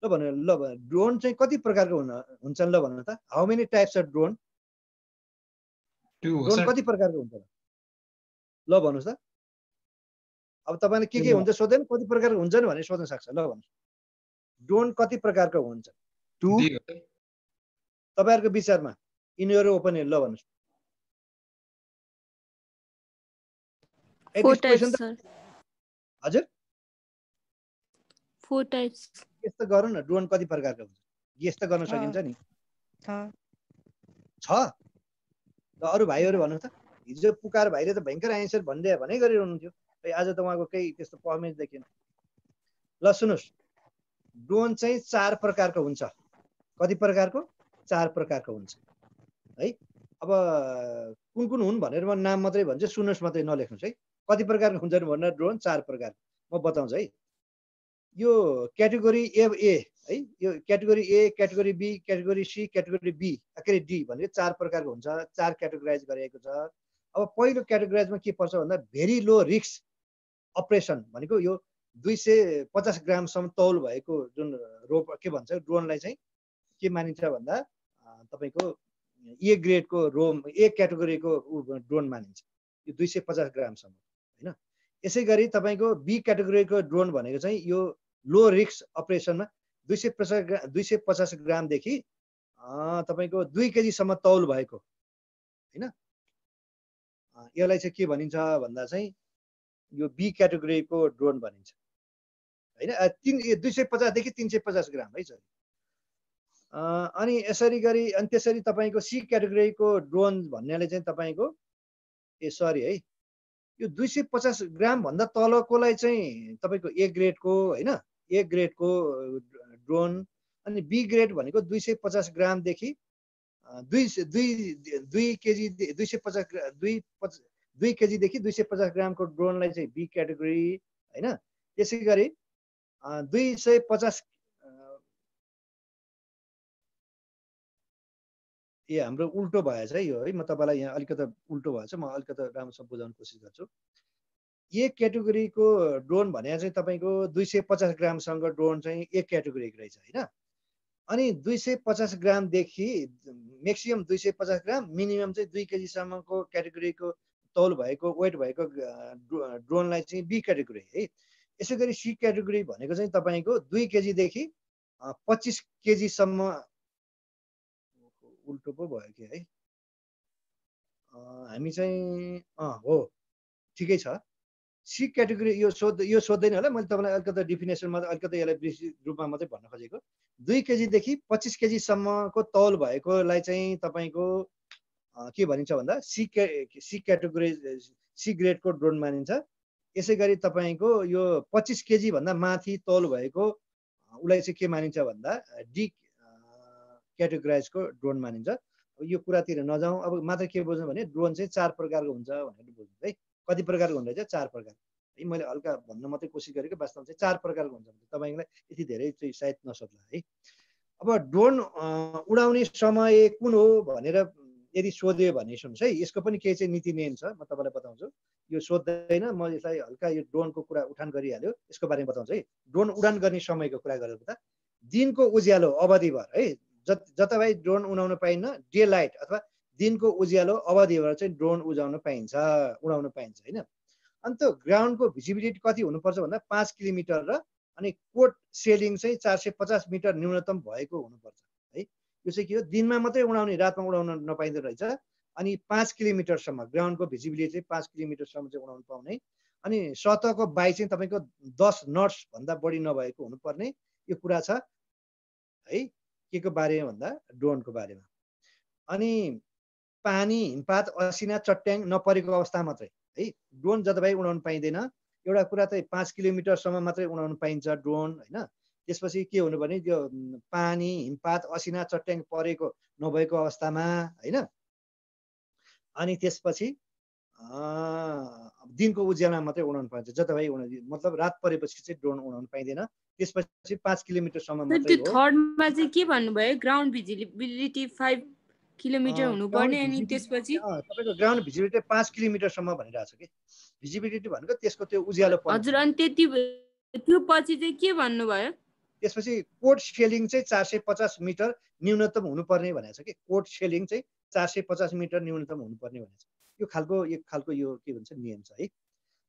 ल भन्नु ल भन- ड्रोन चाहिँ कति प्रकारको हुन हुन्छन् ल भन्नु त? How many types of drone drone कति प्रकारको हुन्छ? ल भन्नुहोस् त। अब तपाईँले के के हुन्छ सोध्दैन कति प्रकारको हुन्छन् भनेर सोध्न सक्छ। ल भन्नुहोस्। ड्रोन कति प्रकारको हुन्छ? टु तपाईँहरूको विचारमा यिनीहरू ओपन ल भन्नुहोस्। It Four is types, त-. यस्तो गरौँ न ड्रोन कति प्रकारको हुन्छ? गेस त गर्न। सकिन्छ नि। छ? ल अरू भाइहरू भन्नु त। हिजो पुकार भाइले त भयङ्कर एन्सर भनिदिए भने गरिरहनुहुन्थ्यो। आज त उहाँको केही त्यस्तो पर्फर्मेन्स देखिएन। ल सुन्नुहोस्। ड्रोन चाहिँ चार प्रकारको हुन्छ। कति प्रकारको? चार प्रकारको हुन्छ। है? अब कुन कुन हुन् भनेर म नाम मात्रै भन्छु सुन्नुहोस् मात्रै नलेख्नुहोस् है? कति प्रकारको हुन्छन् भनेर ड्रोन चार प्रकार म बताउँछु है? यो क्याटेगोरी ए ए है? यो category A category B category C category B के अरे डी भनेको चार प्रकारको हुन्छ चार क्याटेगोराइज गरिएको छ। अब पहिलो क्याटेगोराइजमा के पर्छ भन्दा भेरी लो रिक्स अपरेसन भनेको यो दुई सय पचास ग्रामसम्म तौल भएको जुन रोप के भन्छ ड्रोनलाई चाहिँ के मानिन्छ भन्दा तपाईँको ए ग्रेडको रोम ए क्याटेगोरीको ड्रोन मानिन्छ। यो दुई सय पचास ग्रामसम्म होइन? यसै गरी तपाईँको बी क्याटेगोरीको ड्रोन भनेको चाहिँ यो लो रिक्स अपरेसनमा दुई सय पचास ग्रा दुई सय पचास ग्रामदेखि तपाईँको दुई केजीसम्म तौल भएको। होइन? यसलाई चाहिँ के भनिन्छ भन्दा चाहिँ यो बी क्याटेगोरीको ड्रोन भनिन्छ। होइन? तिन दुई सय पचासदेखि तिन सय पचास ग्राम है सरी। अनि यसरी गरी अनि त्यसरी तपाईँको सी क्याटेगोरीको ड्रोन भन्नेले चाहिँ तपाईँको ए सरी है। यो दुई सय पचास ग्रामभन्दा तलकोलाई चाहिँ तपाईँको ए ग्रेडको होइन? ए ग्रेडको ड्रोन अनि बी ग्रेड भनेको दुई सय पचास ग्रामदेखि दुई दुई दुई केजी दुई सय पचास दुई पच दुई केजीदेखि दुई सय पचास ग्रामको ड्रोनलाई चाहिँ बी क्याटेगोरी होइन? त्यसै गरी दुई सय पचास ए हाम्रो उल्टो भएछ है यो है? म तपाईँलाई यहाँ अलिकति उल्टो भएछ म अलिकति राम्रोसँग बुझाउन कोसिस गर्छु। ए क्याटेगोरीको ड्रोन भने चाहिँ तपाईँको दुई सय पचास ग्रामसँग ड्रोन चाहिँ एक क्याटेगोरीको रहेछ होइन? अनि दुई सय पचास ग्रामदेखि म्याक्सिमम् दुई सय पचास ग्राम मिनिमम चाहिँ दुई केजीसम्मको क्याटेगोरीको तौल भएको वेट भएको ड्रोनलाई चाहिँ बी क्याटेगोरी है? यसै गरी सी क्याटेगोरी भनेको चाहिँ तपाईँको दुई केजीदेखि पच्चिस केजीसम्म उल्टो पो भयो कि है? हामी चाहिँ अँ हो ठिकै छ। सी क्याटेगोरी यो सोध यो सोध्दैन होला। मैले तपाईँलाई अलिकति डिफिनेसनमा अलिकति यसलाई विस्तृत रूपमा मात्रै भन्न खोजेको। दुई केजीदेखि पच्चिस केजीसम्मको तौल भएकोलाई चाहिँ तपाईँको के भनिन्छ भन्दा? सी क्या सी क्याटेगोरी सी ग्रेडको ड्रोन मानिन्छ। यसै गरी तपाईँको यो पच्चिस केजीभन्दा माथि तौल भएको उसलाई चाहिँ के मानिन्छ भन्दा? डी क्याटेगोराइजको ड्रोन मानिन्छ। यो कुरातिर नजाउँ। अब मात्र के बुझ्नु भने ड्रोन चाहिँ चार प्रकारको हुन्छ भनेर बुझ्नु है। कति प्रकारको हुँदो रहेछ चार प्रकार। है मैले हल्का भन्न मात्रै कोसिस गरेको वास्तवमा चाहिँ चार प्रकारको हुन्छ तपाईँलाई यति धेरै चाहिँ सायद नसोध्ला है। अब ड्रोन उडाउने समय कुन हो भनेर यदि सोध्यो भने सुन्नुहोस् है। यसको पनि केही चाहिँ नीति नियम छ म तपाईँलाई बताउँछु। यो सोध्दैन म यसलाई हल्का यो ड्रोनको कुरा उठान गरिहाल्यो यसको बारेमा बताउँछु है। ड्रोन उडान गर्ने समयको कुरा गरेको त दिनको उज्यालो अवधिभर है जत जताभाइ ड्रोन उडाउन पाइन्न डे लाइट अथवा दिनको उज्यालो अवधिभर चाहिँ ड्रोन उजाउन पाइन्छ उडाउन पाइन्छ होइन? अन्त ग्राउन्डको भिजिबिलिटी कति हुनुपर्छ भन्दा पाँच किलोमिटर र अनि कोट सेलिङ चाहिँ चार सय पचास मिटर न्यूनतम भएको हुनुपर्छ है? यो चाहिँ के हो? दिनमा मात्रै उडाउने रातमा उडाउन नपाइँदो रहेछ। अनि पाँच किलोमिटरसम्म ग्राउन्डको भिजिबिलिटी चाहिँ पाँच किलोमिटरसम्म चाहिँ उडाउनु पाउने। अनि सतहको बाई चाहिँ तपाईँको दस नट्सभन्दा बढी नभएको हुनुपर्ने। यो कुरा छ है? के को बारेमा भन्दा? ड्रोनको बारेमा। अनि पानी हिमपात असिना चट्याङ नपरेको अवस्था मात्रै। है ड्रोन जताभाइ उडाउनु पाइँदैन। एउटा कुरा चाहिँ पाँच किलोमिटरसम्म मात्रै उडाउनु पाइन्छ ड्रोन होइन? त्यसपछि के हुनु भने त्यो पानी हिमपात असिना चट्याङ परेको नभएको अवस्थामा होइन? अनि त्यसपछि दिनको उज्यालोमा मात्रै उडाउनु पाइन्छ। जताभाइ उडाउने मतलब रात परेपछि चाहिँ ड्रोन उडाउनु पाइँदैन। त्यसपछि पाँच किलोमिटरसम्म थर्डमा चाहिँ के भन्नुभयो? ग्राउन्ड भिजिबिलिटी फाइभ किलोमिटर हुनुपर्ने अनि त्यसपछि तपाईँको ग्राउन्ड भिजिबिलिटी पाँच किलोमिटरसम्म भनिरहेको छ कि? भिजिबिलिटी भनेको त्यसको त्यो उज्यालो हजुर अनि त्यति त्यो पछि चाहिँ के भन्नुभयो? त्यसपछि कोड सेलिङ चाहिँ चार सय पचास मिटर न्यूनतम हुनुपर्ने भनेको छ कि? कोड सेलिङ चाहिँ चार सय पचास मिटर न्यूनतम हुनुपर्ने भनेको छ यो खालको एक खालको यो के भन्छ नियम छ है।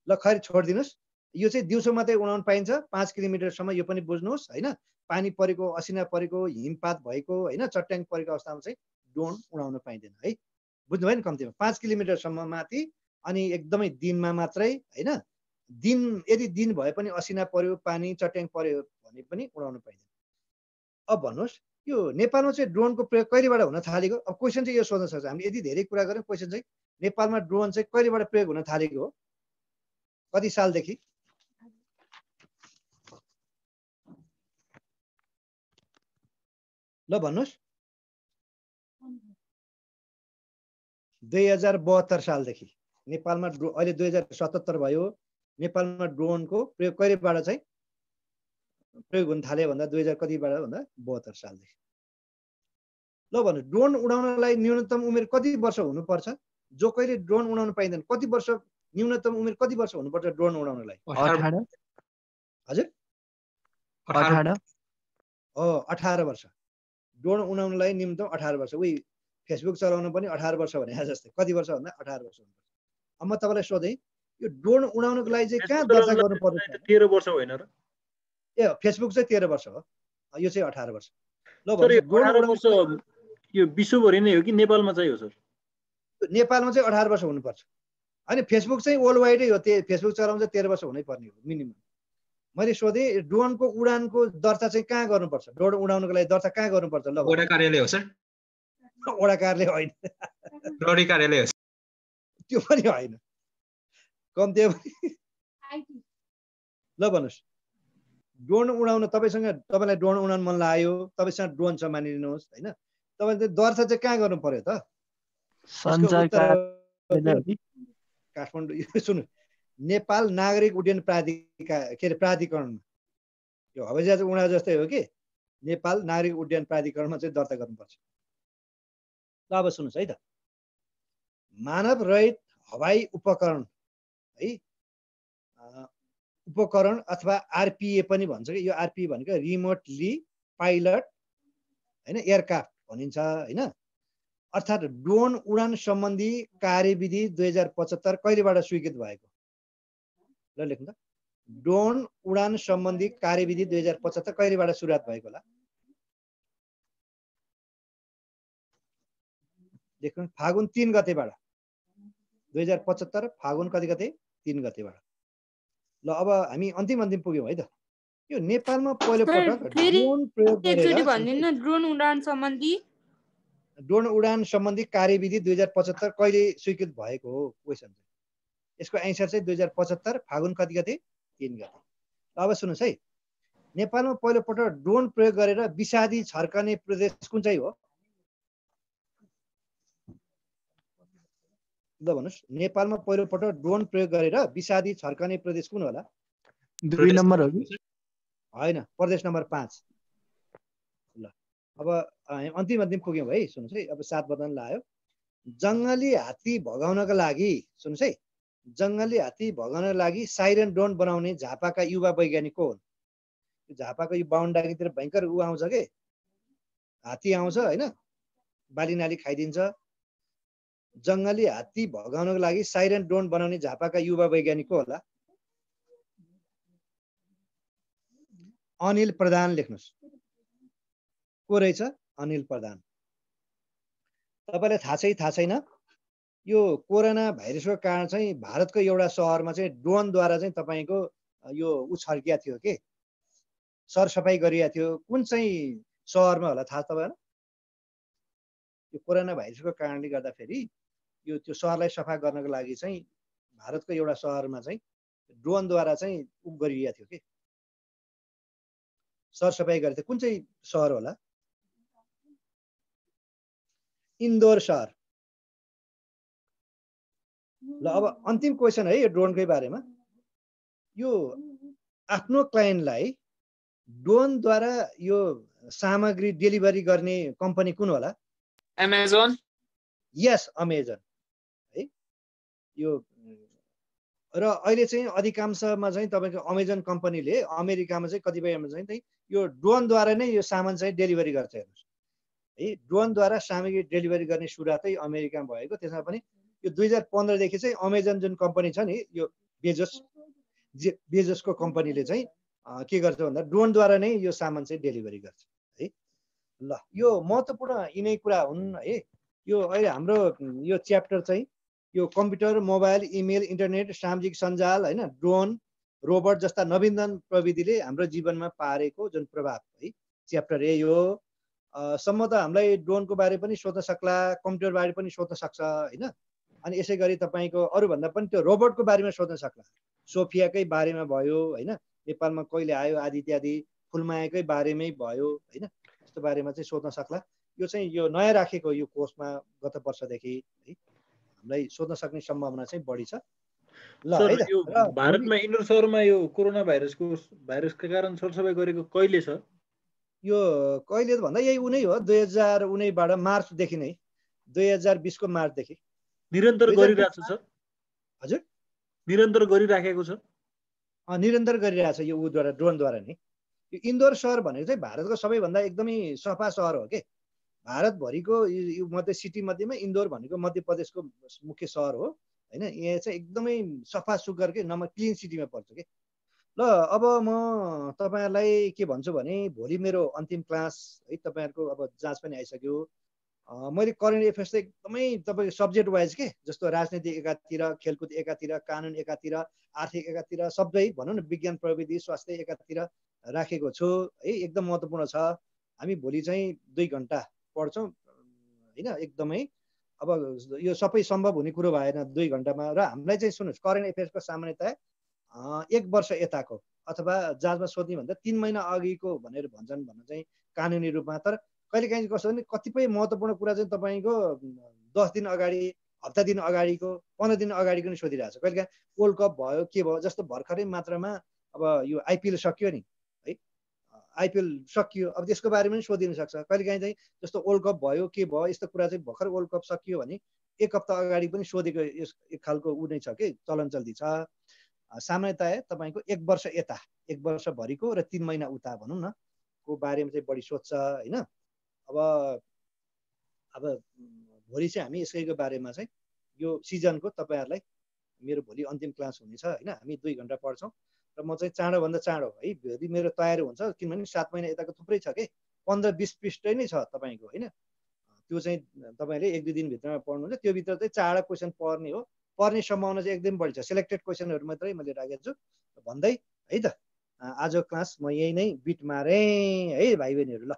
ल खैर छोडिदिनुहोस्। यो चाहिँ दिउँसो मात्रै उडाउनु पाइन्छ। पाँच किलोमिटरसम्म यो पनि बुझ्नुहोस् होइन? पानी परेको असिना परेको हिमपात भएको होइन? चट्याङ परेको अवस्थामा चाहिँ ड्रोन उडाउन पाइँदैन है? बुझ्नुभयो नि कम्तीमा? पाँच किलोमिटरसम्म माथि अनि एकदमै दिनमा मात्रै होइन? दिन यदि दिन भए पनि असिना पर्यो पानी चट्याङ पर्यो भने पनि उडाउन पाइँदैन। अब भन्नुहोस् यो नेपालमा चाहिँ ड्रोनको प्रयोग कहिलेबाट हुन थालेको? अब क्वेसन चाहिँ यो सोध्न सक्छ। हामीले यदि धेरै कुरा गऱ्यौँ क्वेसन चाहिँ नेपालमा ड्रोन चाहिँ कहिलेबाट प्रयोग हुन थालेको हो? कति सालदेखि? ल भन्नुहोस्। दुई हजार बहत्तर सालदेखि। नेपालमा ड्रो अहिले दुई हजार सतहत्तर भयो। नेपालमा ड्रोनको प्रयोग कहिलेबाट चाहिँ प्रयोग हुन थाल्यो भन्दा दुई हजार कतिबाट भन्दा बहत्तर सालदेखि। ल भन्नु ड्रोन उडाउनलाई न्यूनतम उमेर कति वर्ष हुनुपर्छ? जो कहिले ड्रोन उडाउन पाइँदैन कति वर्ष न्यूनतम उमेर कति वर्ष हुनुपर्छ ड्रोन उडाउनलाई? हजुर। अठार वर्ष। ड्रोन उडाउनलाई न्यूनतम अठार वर्ष। उही फेसबुक चलाउन पनि अठार वर्ष भने जस्तै कति वर्ष भन्दा अठार वर्ष हुनुपर्छ। अब म तपाईँलाई सोधेँ यो ड्रोन उडाउनको लागि चाहिँ कहाँ दर्ता गर्नु पर्छ तेह्र वर्ष होइन र? ए फेसबुक चाहिँ तेह्र वर्ष हो। यो चाहिँ अठार वर्ष। ल यो विश्वभरि नै हो कि नेपालमा चाहिँ हो सर? नेपालमा चाहिँ अठार वर्ष हुनुपर्छ। अनि फेसबुक चाहिँ वर्ल्ड वाइडै हो त्यो फेसबुक चलाउनु चाहिँ तेह्र वर्ष हुनै पर्ने हो मिनिमम मैले सोधेँ ड्रोनको उडानको दर्ता चाहिँ कहाँ गर्नुपर्छ? ड्रोन उडाउनको लागि दर्ता कहाँ गर्नुपर्छ? ल वडा कार्यालय हो सर। वडा कार्यालय होइन। प्रहरी कार्यालय हो त्यो पनि होइन। कम्ती पनि ल भन्नुहोस्। ड्रोन उडाउन तपाईँसँग तपाईँलाई ड्रोन उडाउन मन लाग्यो तपाईँसँग ड्रोन छ मानिलिनुहोस् होइन? तपाईँले दर्ता चाहिँ कहाँ गर्नु पर्यो त? काठमाडौँ यो सुन्नु। नेपाल नागरिक उड्डयन प्राधिका के अरे प्राधिकरणमा। यो हवाईजहाज उडा जस्तै हो कि? नेपाल नागरिक उड्डयन प्राधिकरणमा चाहिँ दर्ता गर्नुपर्छ। ल अब सुन्नुहोस् है त। मानव रहित हवाई उपकरण है उपकरण अथवा आरपिए पनि भन्छ कि यो आरपिए भनेको रिमोटली पाइलट होइन एयरक्राफ्ट भनिन्छ होइन। अर्थात् ड्रोन उडान सम्बन्धी कार्यविधि दुई हजार पचहत्तर कहिलेबाट स्वीकृत भएको? ल लेख्नु त। ड्रोन उडान सम्बन्धी कार्यविधि दुई हजार पचहत्तर कहिलेबाट सुरुवात भएको होला? लेख्नु फागुन तिन गतेबाट दुई हजार पचहत्तर फागुन कति गते? तिन गतेबाट ल अब हामी अन्तिम अन्तिम पुग्यौँ है त। यो नेपालमा पहिलो पटक ड्रोन उडान सम्बन्धी। ड्रोन उडान सम्बन्धी कार्यविधि दुई हजार पचहत्तर कहिले स्वीकृत भएको हो? क्वेसन यसको एन्सर चाहिँ दुई हजार पचहत्तर फागुन कति गते? तिन गते। ल अब सुन्नुहोस् है। नेपालमा पहिलोपटक ड्रोन प्रयोग गरेर विषादी छर्कने प्रदेश कुन चाहिँ हो? ल भन्नुहोस्। नेपालमा पहिलोपटक ड्रोन प्रयोग गरेर विषादी छर्कने प्रदेश कुन होला? दुई नम्बर हो कि? होइन प्रदेश नम्बर पाँच। ल अब अन्तिम अन्तिम पुग्यौँ है सुन्नुहोस् है। अब सात बदन लायो। जङ्गली हात्ती भगाउनका लागि सुन्नुहोस् है। जङ्गली हात्ती भगाउनका लागि साइरन ड्रोन बनाउने झापाका युवा वैज्ञानिक को हुन्? झापाको यो बाहुनडाकीतिर भयङ्कर ऊ आउँछ के? हात्ती आउँछ होइन? बाली नाली खाइदिन्छ। जङ्गली हात्ती भगाउनको लागि साइरन ड्रोन बनाउने झापाका युवा वैज्ञानिक को होला। अनिल प्रधान लेख्नुहोस्। को रहेछ? अनिल प्रधान। तपाईँलाई थाहा छै थाहा छैन? यो कोरोना भाइरसको कारण चाहिँ भारतको एउटा सहरमा चाहिँ ड्रोनद्वारा चाहिँ तपाईँको यो ऊ थियो के? सरसफाइ गरिएको थियो। कुन चाहिँ सहरमा होला? थाहा तपाईँलाई? यो कोरोना भाइरसको कारणले गर्दाखेरि यो त्यो सहरलाई सफा गर्नको लागि चाहिँ भारतको एउटा सहरमा चाहिँ ड्रोनद्वारा चाहिँ उ गरिएको थियो कि? सरसफाइ गरेको थियो कुन चाहिँ सहर होला? इन्दोर सहर। ल अब अन्तिम क्वेसन है यो ड्रोनकै बारेमा। यो आफ्नो क्लाइन्टलाई ड्रोनद्वारा यो सामग्री डेलिभरी गर्ने कम्पनी कुन होला? एमाजोन यस अमेजन यो र अहिले चाहिँ अधिकांशमा चाहिँ तपाईँको अमेजन कम्पनीले अमेरिकामा चाहिँ कतिपयमा चाहिँ त्यही यो ड्रोनद्वारा नै यो सामान चाहिँ डेलिभरी गर्छ हेर्नुहोस्। है ड्रोनद्वारा सामग्री डेलिभरी गर्ने सुरुवातै अमेरिकामा भएको। त्यसमा पनि यो दुई हजार पन्ध्रदेखि चाहिँ अमेजन जुन कम्पनी छ नि यो बेजोस जे बेजोसको कम्पनीले चाहिँ के गर्छ भन्दा ड्रोनद्वारा नै यो सामान चाहिँ डेलिभरी गर्छ। है ल यो महत्त्वपूर्ण यिनै कुरा हुन् है यो अहिले हाम्रो यो च्याप्टर चाहिँ यो कम्प्युटर मोबाइल इमेल इन्टरनेट सामाजिक सञ्जाल होइन ड्रोन रोबोट जस्ता नवीनतम प्रविधिले हाम्रो जीवनमा पारेको जुन प्रभाव है च्याप्टर ए यो सम्म त हामीलाई ड्रोनको बारे पनि सोध्न सक्ला कम्प्युटर बारे पनि सोध्न सक्छ होइन? अनि यसै गरी तपाईँको अरूभन्दा पनि त्यो रोबोटको बारेमा सोध्न सक्ला। सोफियाकै बारेमा भयो होइन? नेपालमा कहिले आयो आदि इत्यादि फुलमायाकै बारेमै भयो होइन? यस्तो बारेमा चाहिँ सोध्न सक्ला। यो चाहिँ यो नयाँ राखेको यो कोर्समा गत वर्षदेखि है। हामीलाई सोध्न सक्ने सम्भावना चाहिँ बढी छ। ल यो भारतमा इन्डोर सहरमा यो कोरोना भाइरसको भाइरसका कारण सरसफाइ गरेको कहिले छ? यो कहिले भन्दा यही उनै हो दुई हजार उन्नाइसबाट मार्चदेखि नै दुई हजार बिसको मार्चदेखि। निरन्तर 2020 गरिरहेको छ हजुर। निरन्तर गरिराखेको छ? निरन्तर गरिरहेछ यो ऊद्वारा ड्रोनद्वारा नै। यो इन्दोर सहर भनेको चाहिँ भारतको सबैभन्दा एकदमै सफा सहर हो के? भारतभरिको यो मध्य सिटी मध्येमा इन्दोर भनेको मध्य प्रदेशको मुख्य सहर हो होइन? यहाँ चाहिँ एकदमै सफा सुग्घर के नम्बर क्लिन सिटीमा पर्छ कि? ल अब म तपाईँहरूलाई के भन्छु भने भोलि मेरो अन्तिम क्लास है तपाईँहरूको अब जाँच पनि आइसक्यो। मैले करेन्ट एफेयर्स चाहिँ एकदमै तपाईँको सब्जेक्ट वाइज के जस्तो राजनीति एकातिर खेलकुद एकातिर कानुन एकातिर आर्थिक एकातिर सबै भनौँ न विज्ञान प्रविधि स्वास्थ्य एकातिर राखेको छु है एकदम महत्त्वपूर्ण छ। हामी भोलि चाहिँ दुई घन्टा पढ्छौँ होइन एकदमै। अब यो सबै सम्भव हुने कुरो भएन दुई घन्टामा। र हामीलाई चाहिँ सुन्नुहोस् करेन्ट एफेयर्सको सामान्यतया एक वर्ष यताको अथवा जाँचमा सोध्ने भन्दा तिन महिना अघिको भनेर भन्छन् भन्न चाहिँ कानुनी रूपमा। तर कहिलेकाहीँ कस्तो भने कतिपय महत्त्वपूर्ण कुरा चाहिँ तपाईँको दस दिन अगाडि हप्ता दिन अगाडिको पन्ध्र दिन अगाडिको नि सोधिरहेको छ। कहिलेकाहीँ वर्ल्ड कप भयो के भयो जस्तो भर्खरै मात्रामा अब यो आइपिएल सकियो नि। आइपिएल सकियो। अब त्यसको बारेमा पनि सोधिन सक्छ। कहिलेकाहीँ चाहिँ जस्तो वर्ल्ड कप भयो के भयो यस्तो कुरा चाहिँ भर्खर वर्ल्ड कप सकियो भने एक हप्ता अगाडि पनि सोधेको यस एक खालको ऊ नै छ कि चलन चल्ती छ सामान्यतया तपाईँको एक वर्ष यता एक वर्षभरिको र तिन महिना उता भनौँ न को बारेमा चाहिँ बढी सोध्छ होइन? अब अब भोलि चाहिँ हामी यसैको बारेमा चाहिँ यो सिजनको तपाईँहरूलाई मेरो भोलि अन्तिम क्लास हुनेछ होइन? हामी दुई घन्टा पढ्छौँ। र म चाहिँ चाँडोभन्दा चाँडो है। भोलि मेरो तयारी हुन्छ किनभने सात महिना यताको थुप्रै छ कि पन्ध्र बिस पृष्ठै नै छ तपाईँको होइन? त्यो चाहिँ तपाईँले एक दुई दिनभित्रमा पढ्नुहुन्छ त्योभित्र चाहिँ चारवटा क्वेसन पढ्ने हो। पढ्ने सम्भावना चाहिँ एकदम बढी छ। सेलेक्टेड क्वेसनहरू मात्रै मैले राखेको छु। भन्दै है त आजको क्लास म यही नै बिट मारेँ है भाइ बहिनीहरू ल।